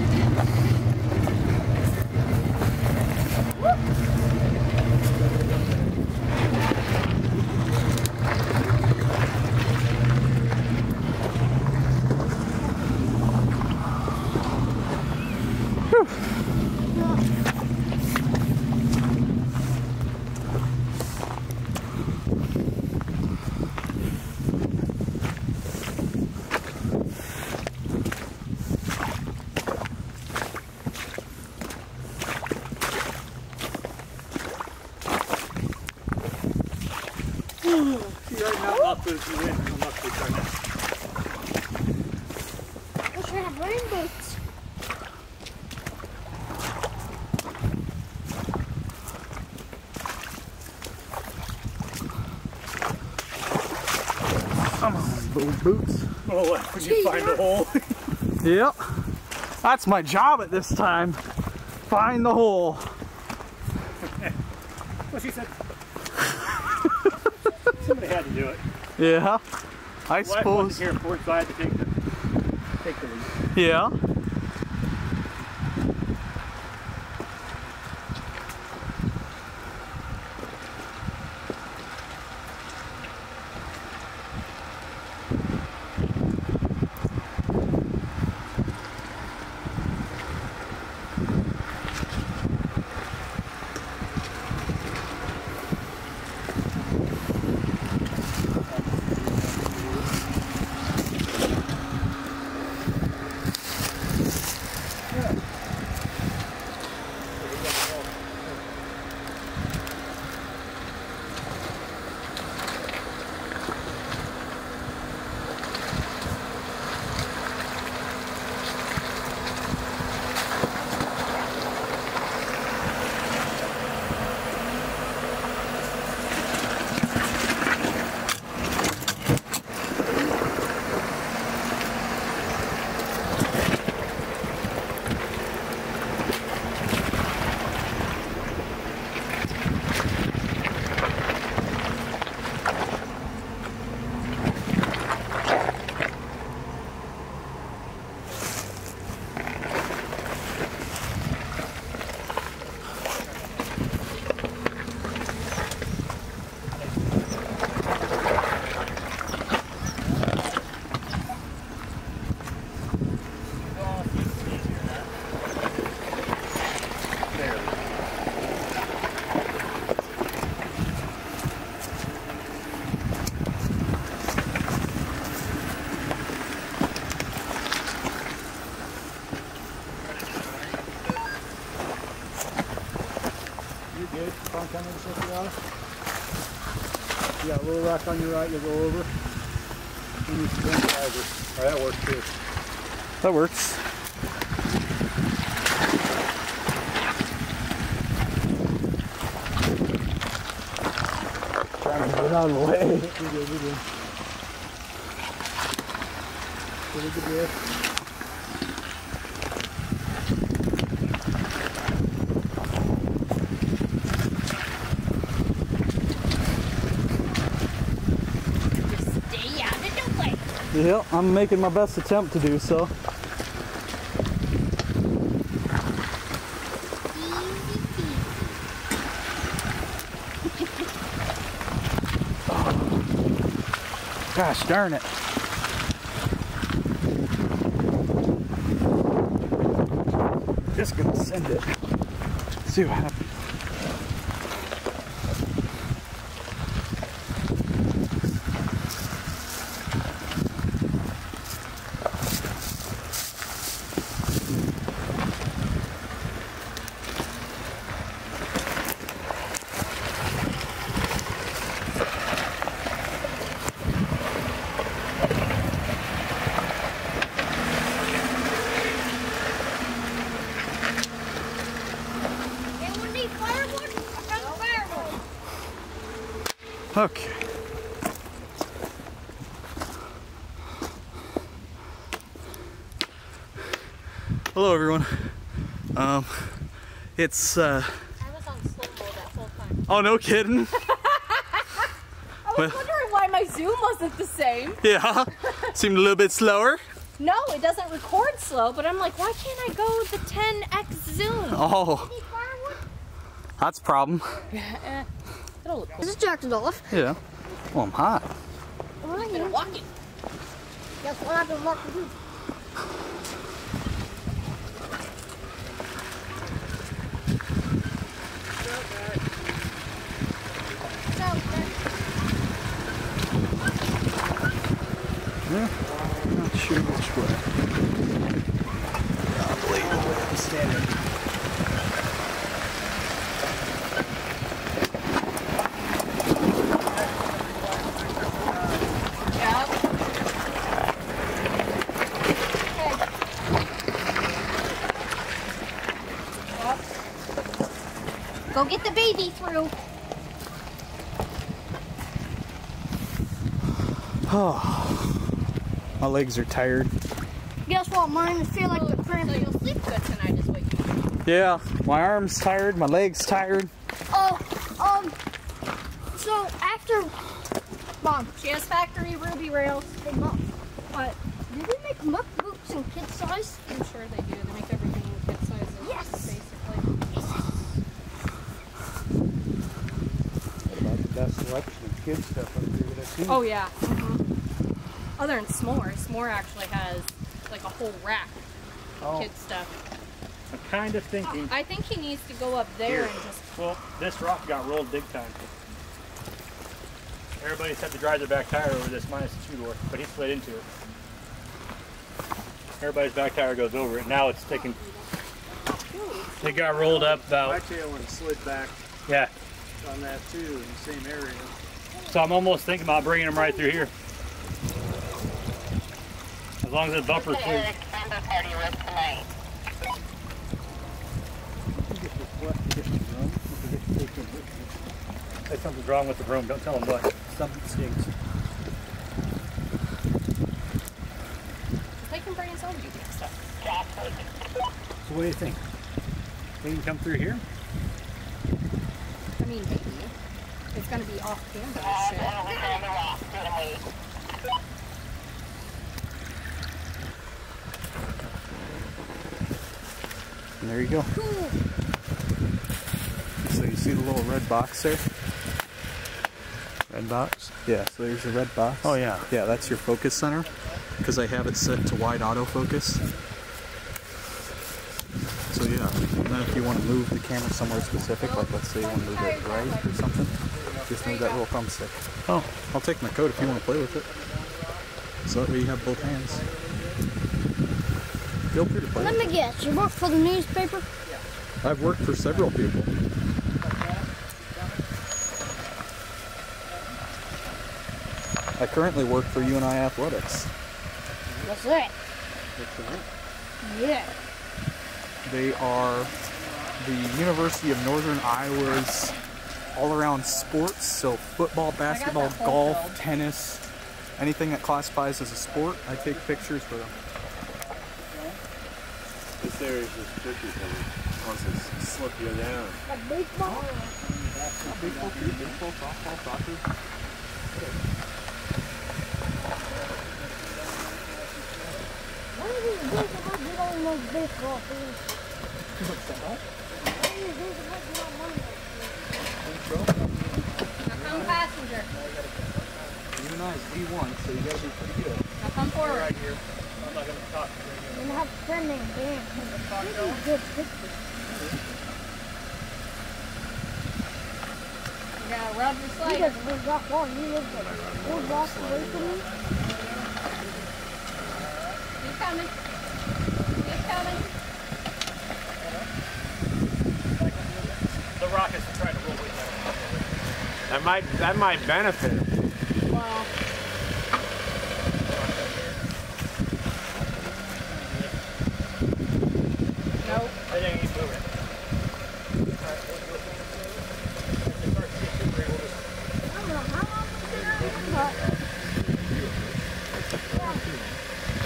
See right now, muck boots, you win from muck boots right now. We should have rain boots. Come on, little boots. Oh, what? When you find the hole. Yep. That's my job at this time. Find the hole. Well, she said. Somebody had to do it. Yeah. I suppose. wasn't here for it, so I had to take the, take the lead. Yeah. Rock on your right, you'll go over. You to bend the riser. Oh, that works too. That works. Trying to get out of the way. We good, we good. Just stay out of the way. Yep, I'm making my best attempt to do so. Gosh darn it. Just gonna send it. See what happens. Anyone need firewood? I got firewood. Okay. Hello everyone. Um, it's uh, I was on slow mo that Uh, whole time. oh no kidding. I was wondering why my Zoom wasn't the same. Yeah, seemed a little bit slower. No, it doesn't record slow, but I'm like, why can't I go the 10x Zoom? Oh, that's a problem. It'll look cool. Is it jacked off? Yeah. Well, I'm hot. Well, you Been know, walking. Guess what I've been walking through. Yeah. Not sure which way. I believe the way I'm standing. Go get the baby through. My legs are tired. Guess what? Mine feel like the So cramping. you'll sleep good tonight is what you mean. Yeah, my arms tired, my legs tired. Oh, um, so after, Mom, She has factory ruby rails. hey Mom, what? Did we make muck boots in kid size? I'm sure they do. They make everything in kid sizes. Yes. Basically. About the best selection of kid stuff up here that I've seen. Oh yeah. hmm Other than s'more, s'more actually has like a whole rack of Oh. kid stuff. I'm kind of thinking, I think he needs to go up there and just. well, this rock got rolled big time. Everybody's had to drive their back tire over this minus the two door, but he slid into it. Everybody's back tire goes over it. Now it's taking. It got rolled up My about tail one slid back yeah. on that too in the same area. So I'm almost thinking about bringing them right through here. As long as the bumper's through. Say something's wrong with the broom. Don't tell them what. Something stinks. They can bring his own unique stuff. So what do you think? They can come through here? I mean, maybe. It's gonna be off camera and shit. And there you go. So you see the little red box there? Red box? Yeah, so there's your red box. Oh, yeah. Yeah, that's your focus center because I have it set to wide autofocus. So yeah, and then if you want to move the camera somewhere specific, like let's say you want to move it right or something, just move that little thumbstick. Oh, I'll take my coat if you want to play with it. So that way you have both hands. Feel free to play. let me guess. You work for the newspaper? it. I've worked for several people. I currently work for UNI Athletics. What's that? Yeah. They are the University of Northern Iowa's all-around sports, so football, basketball, golf, field. tennis, anything that classifies as a sport, I take pictures for them. This area is just tricky because it wants to slip you down. Like baseball. Baseball, too. Baseball, softball, soccer. Why do these days about get on those baseball fields? Come. You I is D1, so you gotta be pretty good. Now come forward. Right here. I'm not talk. fields? And have a friend named Dan. This good picture. You gotta rub your He slate. doesn't live that far. He lives like four blocks away from me. Coming. He's coming. The rock is trying to roll with that. That might that might benefit him. Well, nope. I think he's moving. I don't know how long it's been out, but yeah,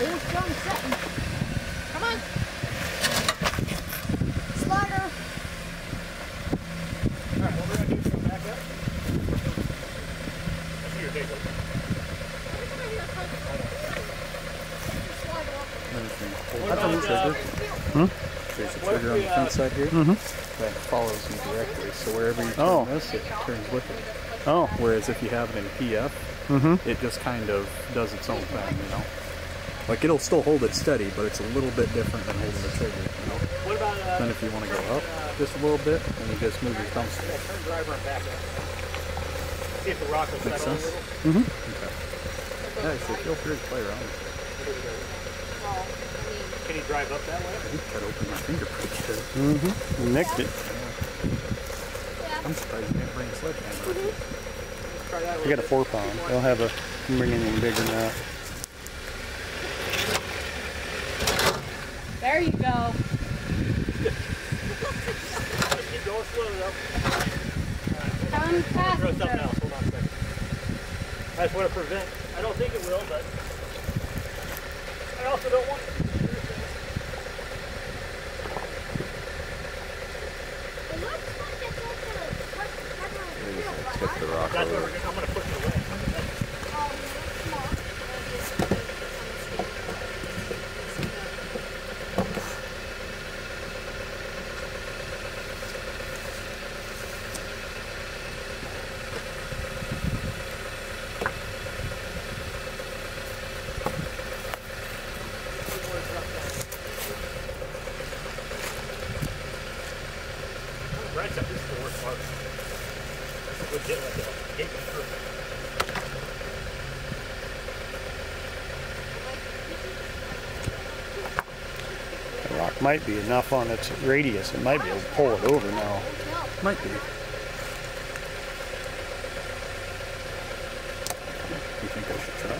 it was done setting. Come on. Slider. Alright, what we're gonna do is come back up. I see your date. Another thing. Hold on the trigger. There's a trigger on the front side here mm-hmm. that follows you directly. So wherever you turn Oh. this, it turns with it. Oh, Whereas if you have it in PF, mm-hmm. it just kind of does its own thing, you know. Like it'll still hold it steady, but it's a little bit different than holding the trigger, you know. What about uh, Then if you want to go up just a little bit, then you just move your thumbs. turn driver and back up? See if the rock will Makes settle a sense? little. Mm-hmm. Okay. Yeah, so feel free to play around with it. Can you drive up that way? I think cut open my finger pretty good. Mm-hmm. you nicked it. I'm surprised you didn't bring a sledgehammer. Mm-hmm. Try that I got a four pound. They'll have a bring anything bigger than that. There you go. Keep going slowly though. Come Throw something passenger. else. Hold on a second. I just want to prevent. I don't think it will, but I also don't want. It looks like it's like a like Tip the rock That's what over. we're. gonna- I'm gonna push it away. Oh, no, it's not. Right up. This is the worst part. This is legit like a gaping through. The rock might be enough on its radius. It might be able to pull it over now. Might be. You think I should try?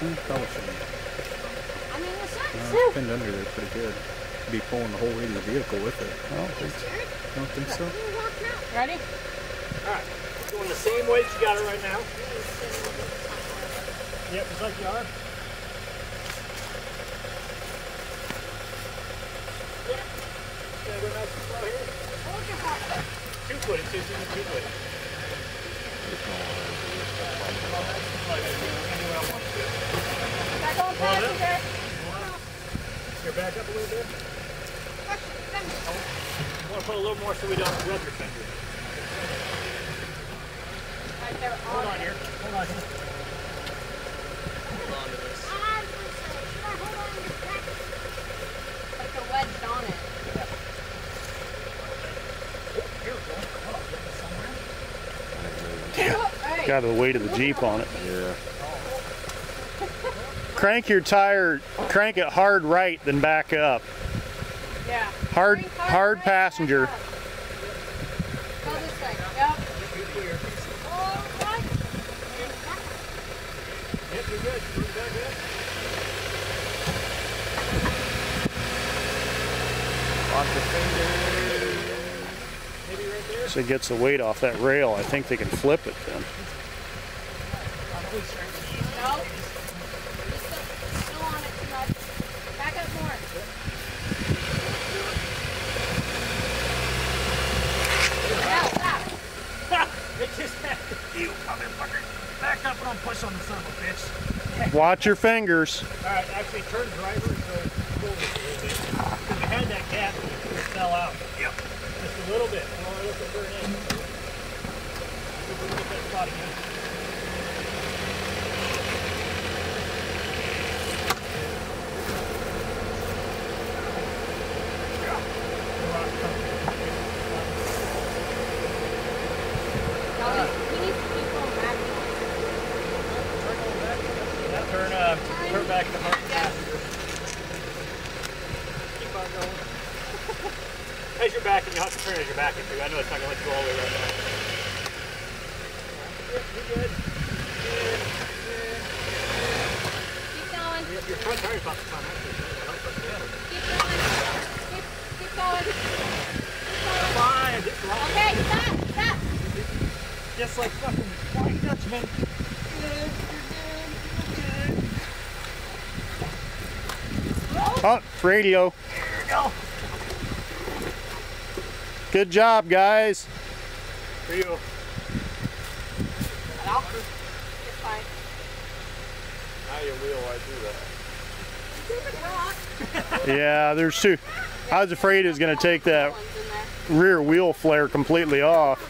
Hmm, probably shouldn't. I mean, the sun's Uh, it's pinned under there pretty good. Be pulling the whole weight of the vehicle with it. I don't think so. I don't think so. Ready? All right. Going the same way that you got it right now. Yep, just like you are. Yep. Gonna go nice and slow here. Two footed, two footed, two footed. Back on. Here, up a little bit. I want to put a little more so we don't rub your finger. Right there Hold on on here. Hold on here. Like a wedged on it. Got the weight of the Jeep on it. Yeah. Crank your tire, crank it hard right, then back up. Yeah. Hard, Bring hard passenger. back it gets the weight off that rail, I think they can flip it then. Watch your fingers. Alright, actually turn driver a uh, little bit. Because you had that gap, it fell out. Yep. Just a little bit. As you're you'll have to turn as you're backing too. I know it's not going to let you go all the way right now. You're good. Good, good. Keep going. Your, your front tire's about to come actually. Help us, yeah. Keep going. Keep, keep going. Keep going. Fine, just right. Okay, stop, stop. Just like fucking Flying Dutchman. Good, you're good, you're good. Oh, radio. There we go. Good job, guys. For you. You're fine. Now you realize do that. Yeah, there's two. I was afraid it was going to take that rear wheel flare completely off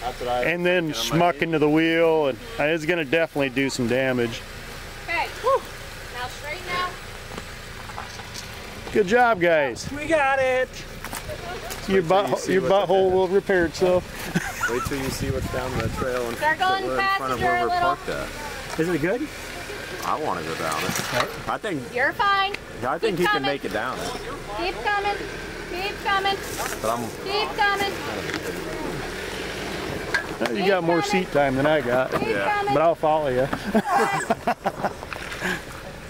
That's what I. and then thinking on my smuck into the wheel, and it's going to definitely do some damage. Okay. Now straighten out. Good job, guys. We got it. Your till you butt, your butthole will repair itself. Wait till you see what's down the trail and Start going in front of where we're parked at. Isn't it good? I want to go down it. I think You're fine. I think Keep he can make it down it. Keep coming. Keep coming. But I'm Keep coming. You got more seat time than I got, Keep Yeah. coming. but I'll follow you.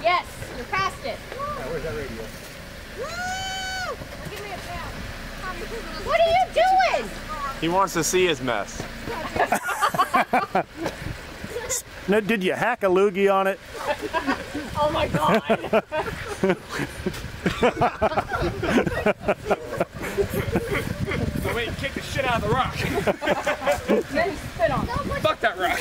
Yes, you passed it. where's that radio? Give me a pound. What are you doing? he wants to see his mess. Now, did you hack a loogie on it? Oh my god. So wait, kick the shit out of the rock. then spit on. Fuck that rock.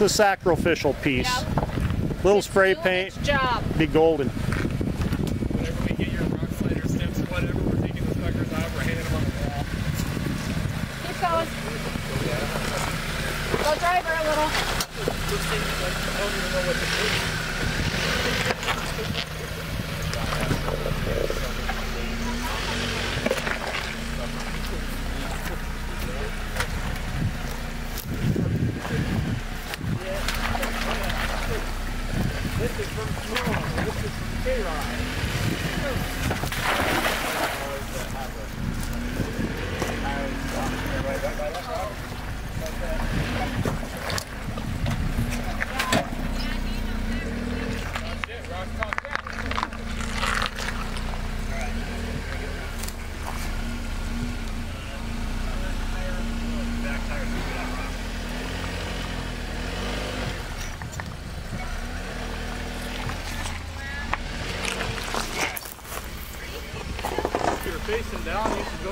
It's a sacrificial piece. Yep. Little It's spray paint, its job. be golden. Whenever we get your rock sliders, stems, whatever, we're taking the suckers out, we're hanging them on the wall. Keep going. Go driver a little.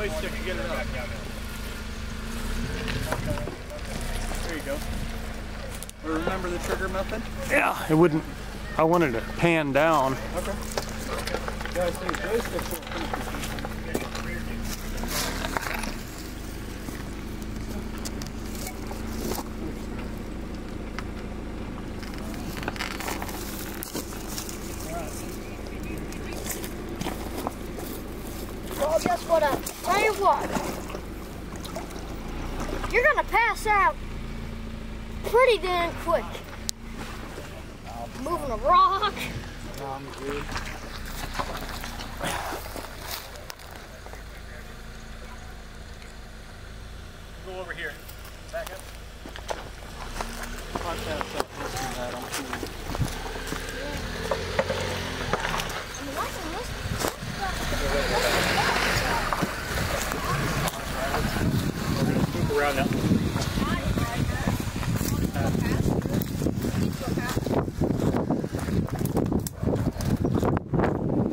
Use the joystick get it up. There you go. Remember the trigger method? Yeah, it wouldn't. I wanted to pan down. Okay. Guys, the joystick's a little Well, guess what? I tell you what. You're gonna pass out pretty damn quick. Moving a rock. I'm good. Go over here. Back up. Podcast up, listen to that on TV. I mean, I can listen. Move around now.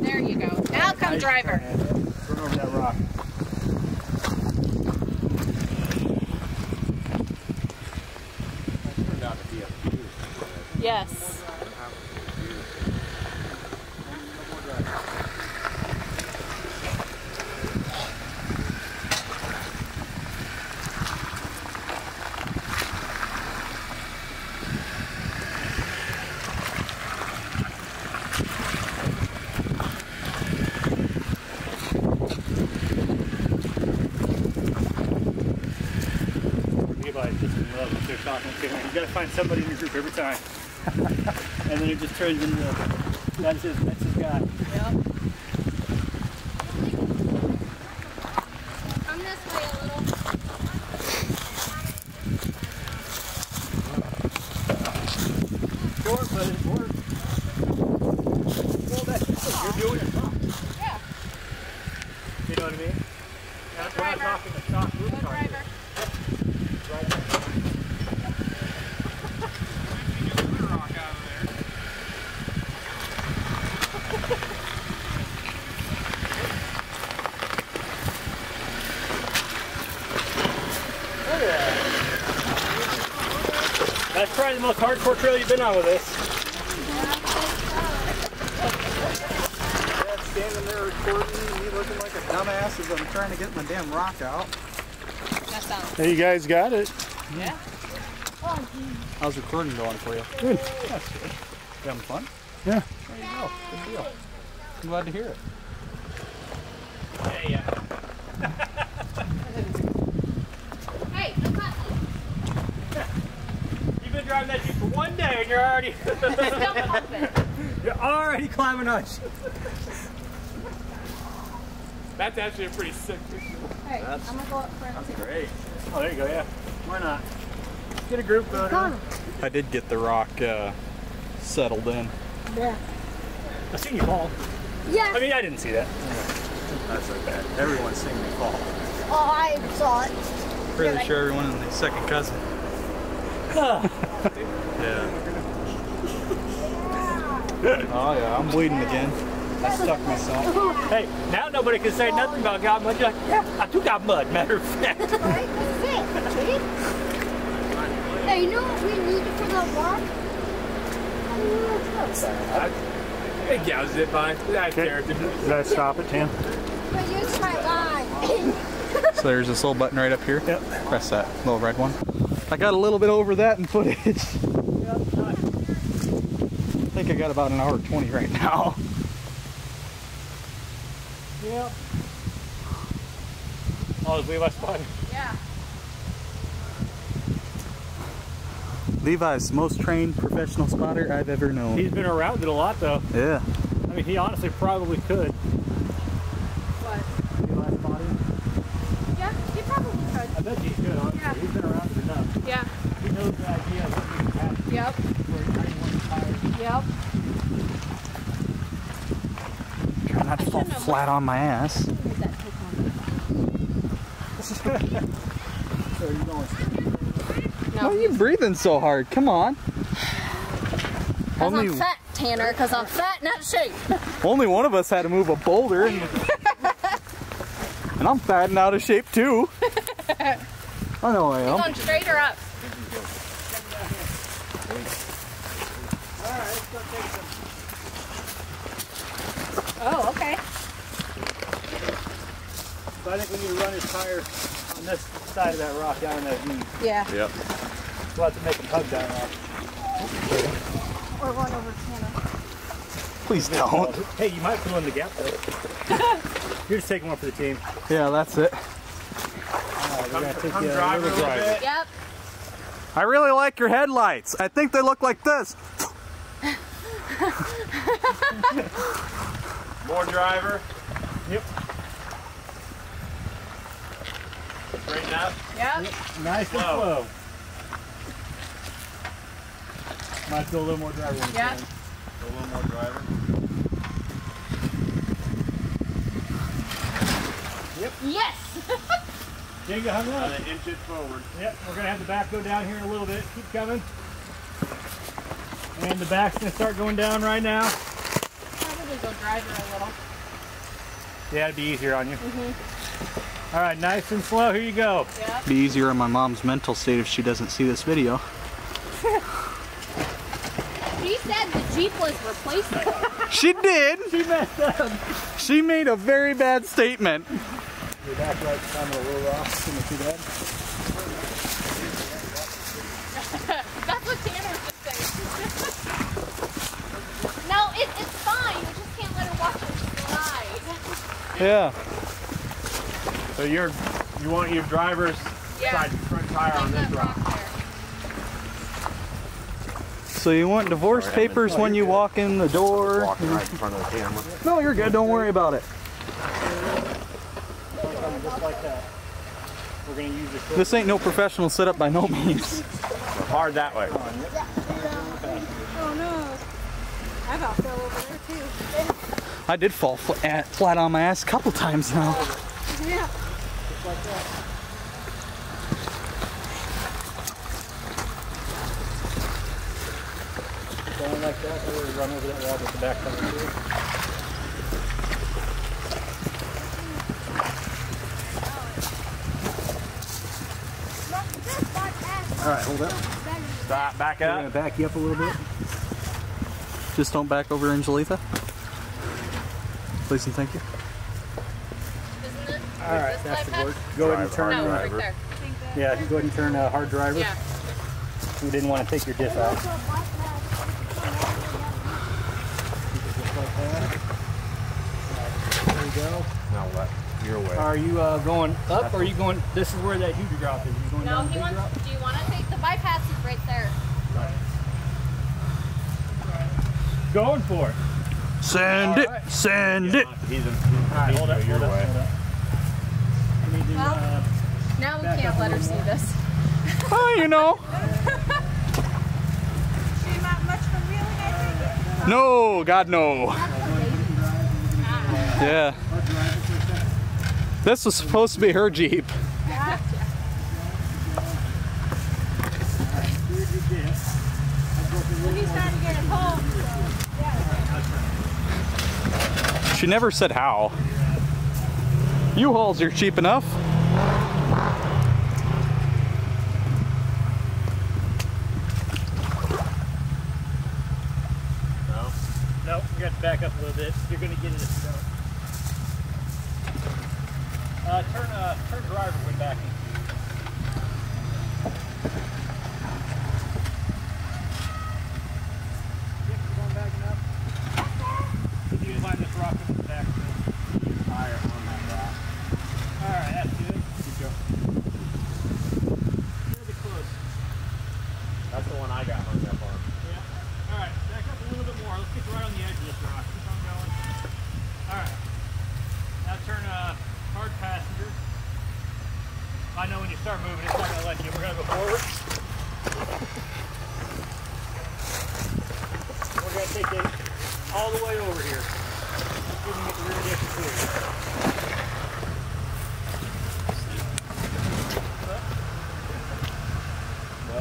There you go. Now come driver. Run over that rock. Yes. Levi just in love with their talking to him. You gotta find somebody in your group every time. and then it just turns into that's his that's his guy. Yep. Come this way a little. Short, but it works. Well, that's you're doing it wrong. Yeah. You know what I mean? That's why I'm driver. talking to stock group Go car. driver. That's probably the most hardcore trail you've been on with this. Dad standing there recording, me looking like a dumbass as I'm trying to get my damn rock out. Hey, you guys got it. Yeah. How's recording going for you? Good. That's good. You having fun? Yeah. There you go. Good deal. I'm glad to hear it. Yeah, yeah. Hey, no cussing. You've been driving that Jeep for one day and you're already Don't pump it. you're already climbing us. That's actually a pretty sick picture. Hey, I'm gonna go up front. Great. Oh, there you go. Yeah. Why not? Get a group photo. I did get the rock uh, settled in. Yeah. I seen you fall. Yeah. I mean, I didn't see that. That's okay. Everyone's seen me fall. Oh, I saw it. Pretty sure everyone is my second cousin. Yeah. oh yeah, I'm bleeding again. I stuck myself. Hey, now nobody can say nothing about God mud. You're like, yeah, I took out mud. Matter of fact. Right? That's it. See? Hey, you know what we needed for that rock? Hey, gouge it fine. That's character. Did I stop it, Tim? But use my line. So there's this little button right up here. Yep. Press that little red one. I got a little bit over that in footage. I think I got about an hour 20 right now. Yeah. Oh, is Levi spot? Yeah. Levi's most trained professional spotter I've ever known. He's been around it a lot, though. Yeah. I mean, he honestly probably could. What? Levi spotting. Yeah, you probably could. I bet he could, honestly. Yeah. He's been around it enough. Yeah. He knows the idea of what he can have Yep. where he might want to tire. Yep. Try not to fall flat on my ass. Put that hook So you're going on. Why are you breathing so hard? Come on. Only, I'm fat, Tanner, because I'm fat and out of shape. only one of us had to move a boulder. And, I'm fat and out of shape too. I know I am. Going straight or up? Oh, okay. So I think we need to run his tire on this side of that rock down in that V. Yeah. Yep. We'll have to make him hug down off. Or run over Tanner. Please don't. Hey, you might fill in the gap though. You're just taking one for the team. Yeah, that's it. Alright, we're gonna take I'm you a driving little little uh, drive. Yep. I really like your headlights. I think they look like this. More driver. Yep. Straighten up. Yep. Nice and Slow. slow. Might feel a little more driver. when you Yep. A little more driver. Yep. Yes. Can't get hung up. And an inch it forward. Yep, we're gonna have the back go down here in a little bit. Keep coming. And the back's gonna start going down right now. Probably go driver a little. Yeah, it'd be easier on you. Mm-hmm. All right, nice and slow. Here you go. Yep. Be easier on my mom's mental state if she doesn't see this video. She said the Jeep was replaceable. She did. She messed up. She made a very bad statement. Your back right down a little rock. Shouldn't be too bad. That's what Tanner was just saying. no, it, it's fine. You just can't let her watch it slide. Yeah. So you're you want your driver's Yeah. side front tire on this that rock. rock. So you want divorce papers when you walk in the door? Walking right in front of the camera. No, you're good. Don't worry about it. Just like that. We're gonna use the This ain't no professional setup by no means. Hard that way. Oh no. I about fell over there too. I did fall flat on my ass a couple times now. Yeah. Going like that, or run over that wall with the back coming through. All right, hold up. Stop, back I'm up. gonna back you up a little bit. Just don't back over Angelita. Please and thank you. Isn't it? All right, that's the bypass? word. Go ahead and turn. No, uh, right there. Yeah, go ahead and turn uh, hard driver. Yeah. We didn't want to take your diff out. There you go. Now what? Your way. Are you uh, going up or are you going? This is where that huge drop is. You going No, down he wants. drop? Do you want to take the bypass? Is right there. Going for it. Send it. Send it. He's in. All right, hold up. your hold up, way. hold up. I Well, uh, Now we can't let her see this. Oh, you know. No, God, no. Yeah. This was supposed to be her Jeep. He's trying to get it home. She never said how. U-Hauls are cheap enough. no, you got to back up a little bit. You're going to get it if you don't. Uh, turn, uh, turn driver when back in. Yep, going back enough. See if you can find this rock in the back. Tire on that rock. All right, that's good. Good job. Really close. That's the one I got hung up on. Yeah. All right, back up a little bit more. Let's get right on the edge of this rock. Keep on going. All right. Now turn uh, hard passenger. I know when you start moving, it's not going to let you. We're going to go forward. We're going to take it all the way over here. See if we can get the rear distance here. No.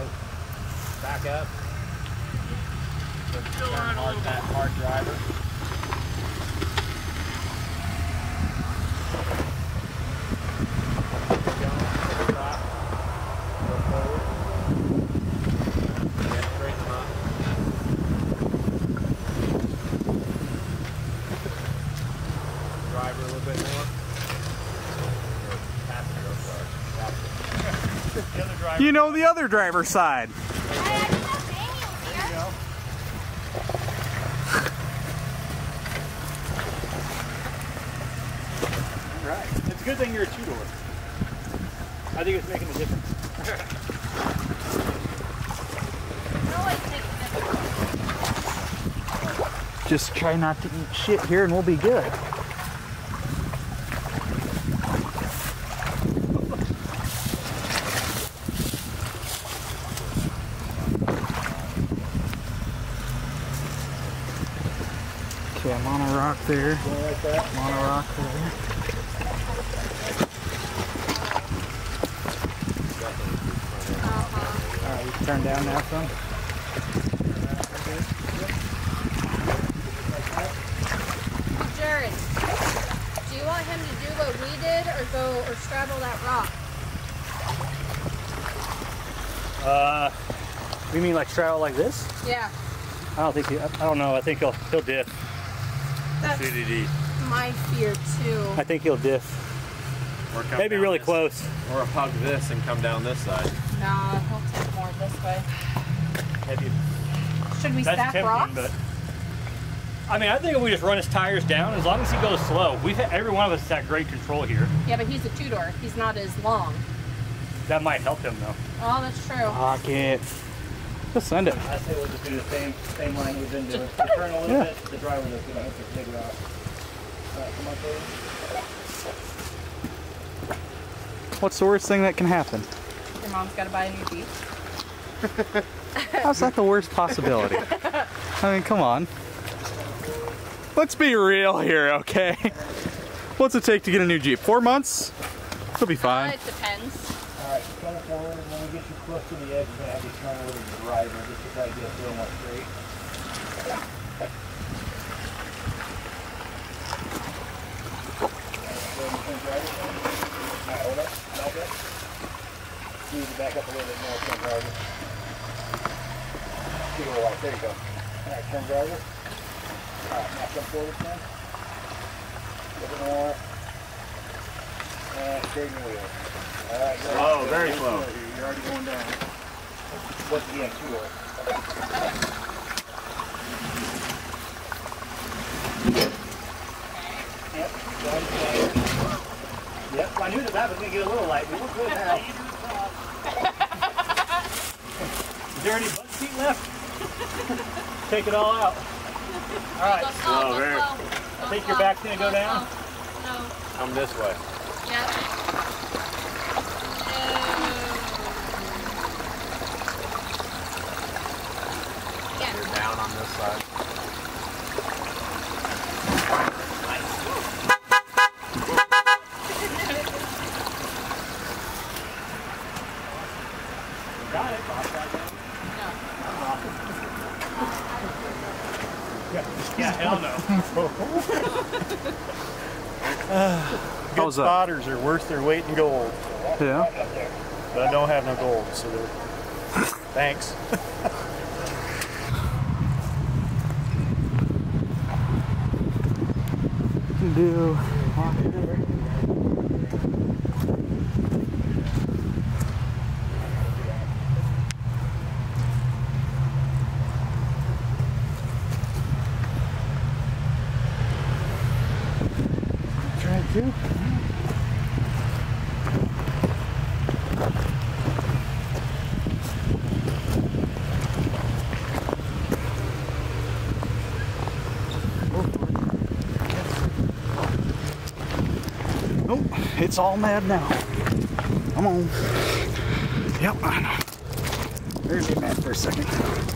Back up. Still on a Hard, little that bit. hard driver. The other driver. You know the other driver's side. Right. It's a good thing you're a two-door. I think it's making a difference. Just try not to eat shit here and we'll be good. Okay, I'm on a rock there. I'm on a rock there. Alright, you can turn down now some. Jared, do you want him to do what we did or go or straddle that rock? Uh, you mean like straddle like this? Yeah. I don't think he, I don't know. I think he'll he'll diff. That's my fear too. I think he'll diff. Or come Maybe really this- close. Or hug this and come down this side. Nah, he'll take more this way. Maybe Should we that's stack tempting, rocks? but I mean, I think if we just run his tires down, as long as he goes slow, we've had, every one of us has had great control here. Yeah, but he's a two door. He's not as long. That might help him though. Oh, that's true. Fuck it. Just send it. I say we'll just do the same same line we've been doing. Turn a little Yeah. bit. The driver is gonna hit the big rock. All right, come on, Cody. What's the worst thing that can happen? Your mom's got to buy a new Jeep. How's that the worst possibility? I mean, come on. Let's be real here, okay? What's it take to get a new Jeep? Four months? It'll be Uh, fine. it depends. All right, come forward, and when to the edge, gonna have you turn over to the driver just to try to get a little more straight. Up. It back up a little bit more, turn driver. Give it while, there you go. All right, turn driver. All right, now come forward, son. A little bit more. And straighten the wheel. All right, good. Oh, very slow. You're already going down. What's the end? Two door. Yep. Yep. I knew the back was gonna get a little light, but we're good now. Is there any butt seat left? Take it all out. All right. Slow, very. I think your back's gonna go down. No. Come this way. This side. Got it. Yeah, yeah, hell no. Good How's spotters are worth their weight in gold. Yeah. But I don't have no gold, so they're. Thanks. do. Try to. Oh, it's all mad now. Come on. Yep, I know. There's get mad for a second.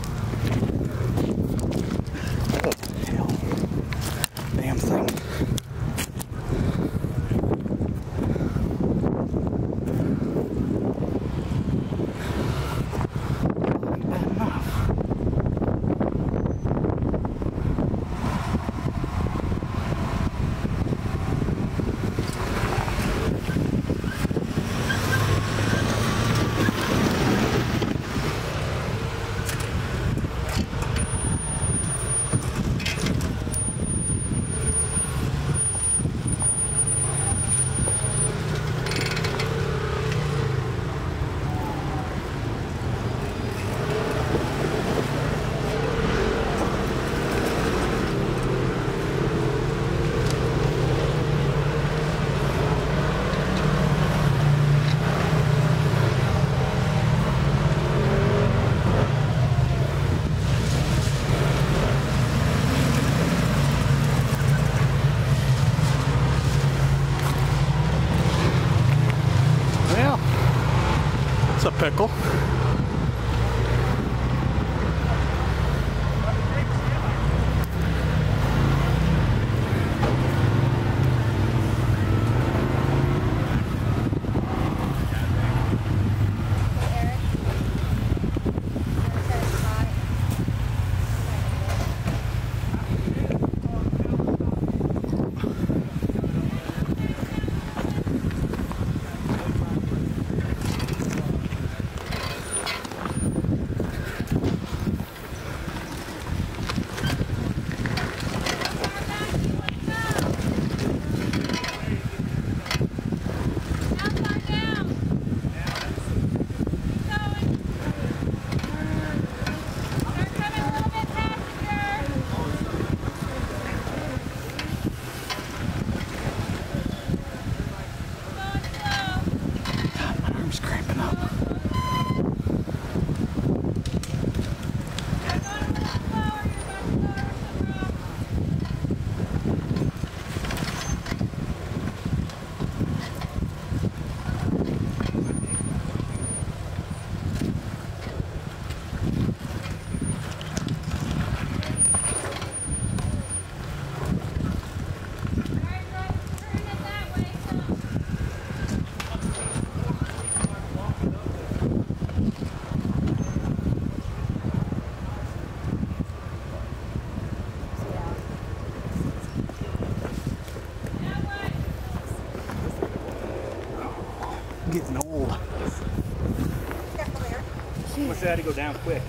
Had to go down quick.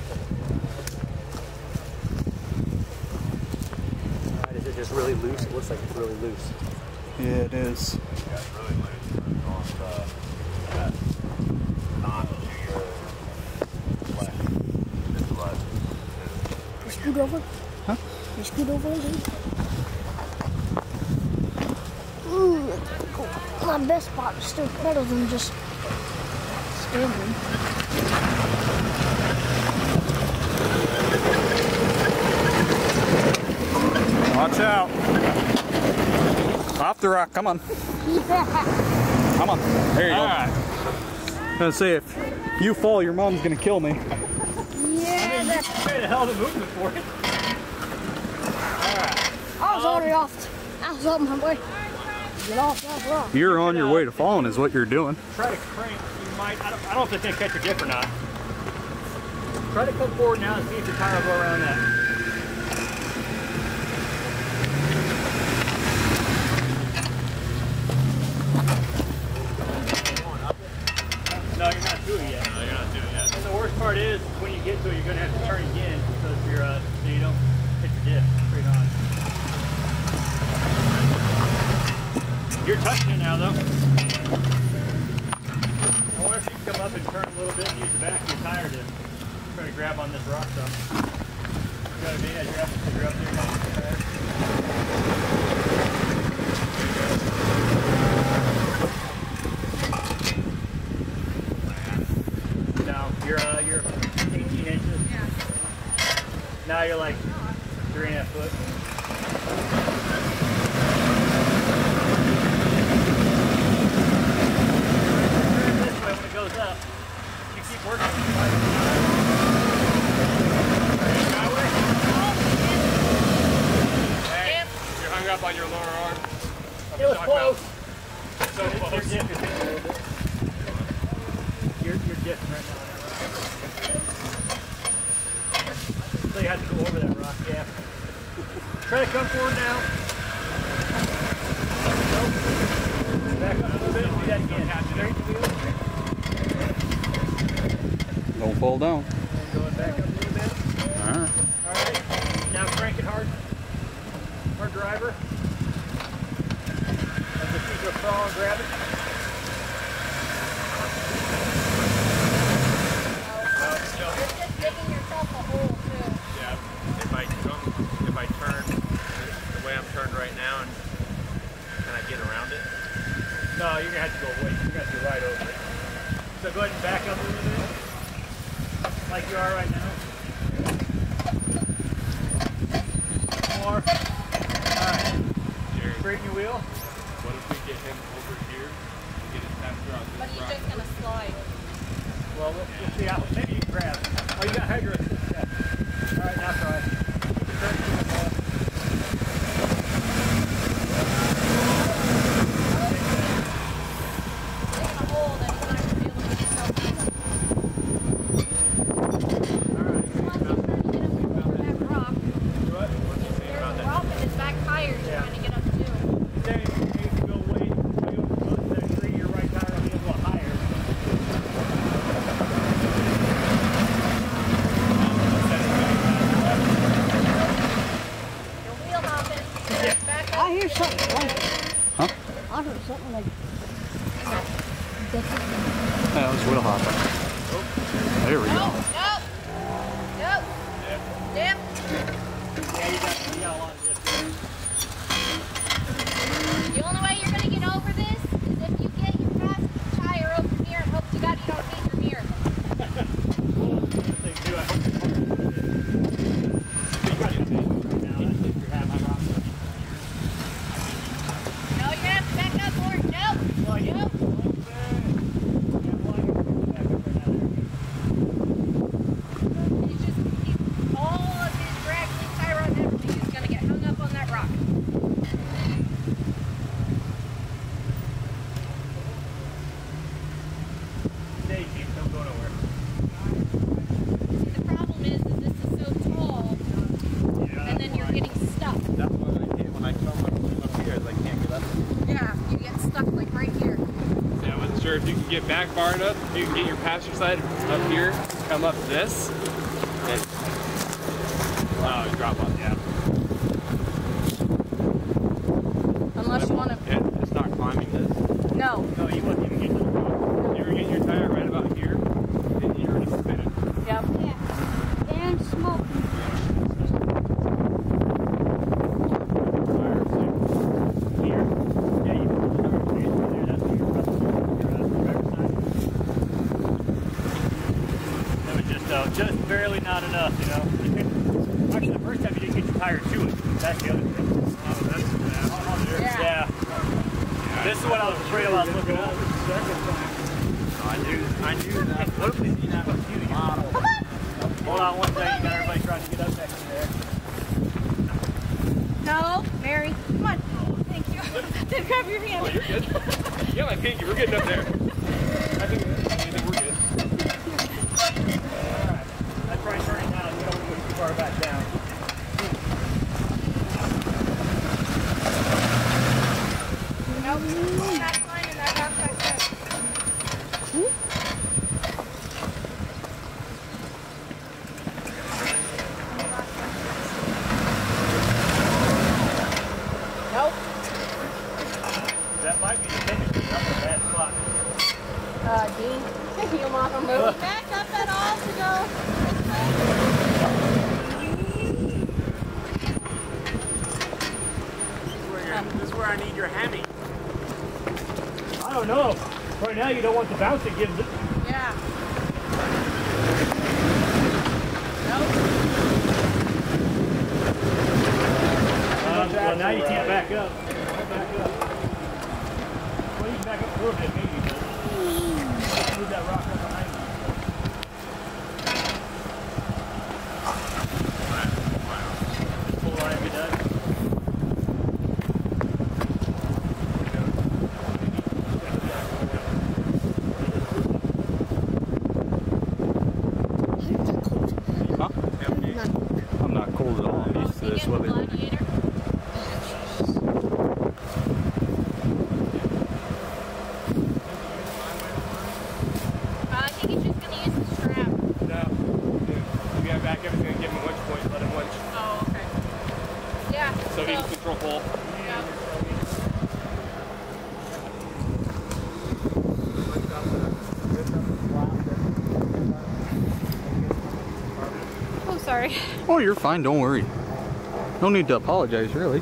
Alright, is it just really loose? It looks like it's really loose. Yeah, it is. Yeah, it's really You scoot over? Huh? You scoot over a little? Ooh, cool. My best spot is still better than just standing. Watch out. Off the rock. Come on. Come on. There you go. I'm gonna say if you fall, your mom's gonna kill me. Yeah, that, Where the hell the movement for it? I was already off. I was on my way. Get off that rock. You're on your way to falling, is what you're doing. Try to crank. You might. I don't, I don't know if it's gonna catch your dip or not. Try to come forward now and see if your tire will go around that. if you can get back far enough, you can get your passenger side up here, come up this, up, you know. Actually, the first time you didn't get your tire to it. That's the other thing. Oh, that's bad. Yeah. yeah. yeah. This is what I was afraid of. I was looking up. I knew, I knew that. What if it's not a huge model? Hold on one second. Got everybody trying to get up next to there. No, Mary. Come on. Thank you. Then grab your hand. Oh, you're good. yeah, my pinky. We're getting up there. you're fine. Don't worry. No need to apologize, really.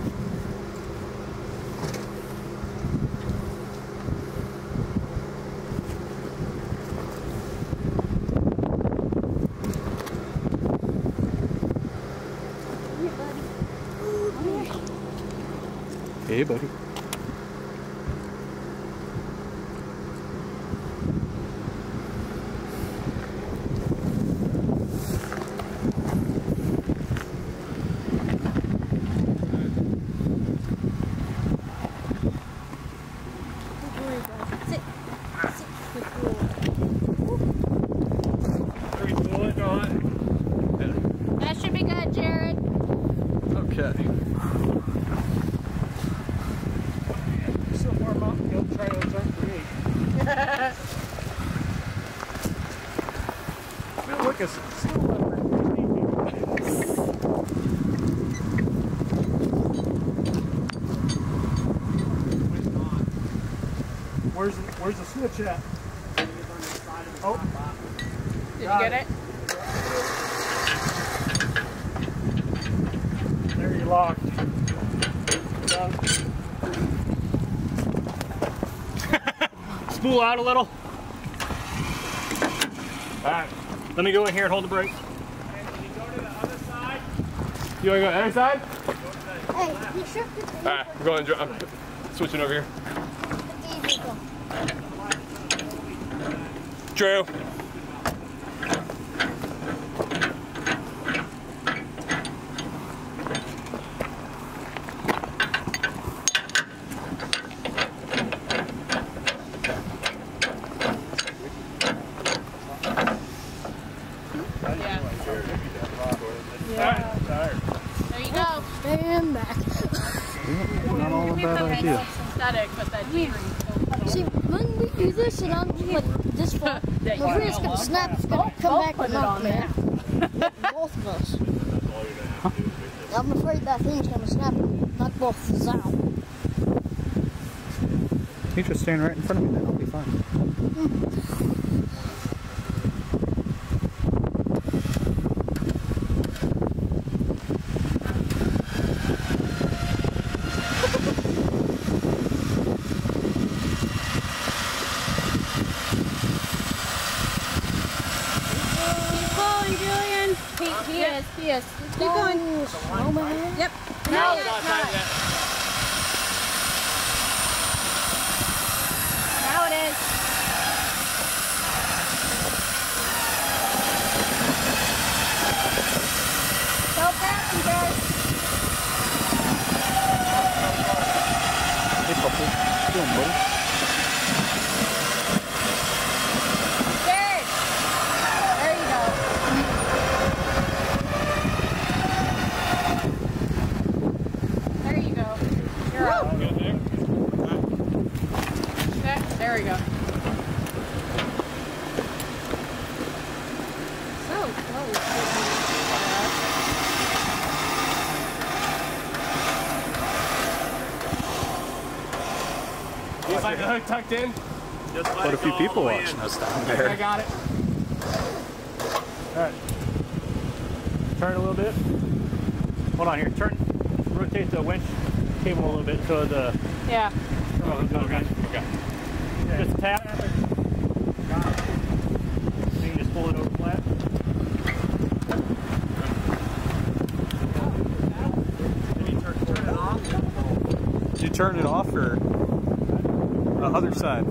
Us still under 15 people. Where's the, where's the switch at? Oh. Did you get it? There you locked. Spool out a little. Alright, let me go in here and hold the brake. You want to go the other side? Hey, you sure the Alright, I'm going. I'm switching over here. Drew. There you go. Stand back. Not all a bad idea. Synthetic, but that D-ring. See, when we do this and I'm like this far, my rear's gonna snap, it's gonna come back and knock me out. Both of us. I'm afraid that thing's gonna snap and knock both of us out. You just stand right in front of me then, I'll be fine. Keep going, Julian. He, he is, he is. Keep going. Snowman. Yep. No, Now it's it's not. Now it is. Go passengers. Hey, puppy. How you doing, buddy? Jared. There you go. There you go. You're out. Okay, there we go. So close. He's like tucked in. Just Quite a few people watching us down there. I got it. Alright. Turn a little bit. Hold on here. Turn. Rotate the winch cable a little bit so the. Yeah. Oh, okay. Okay. Just tap. Then you just pull it over flat. Did you turn it off or the other side?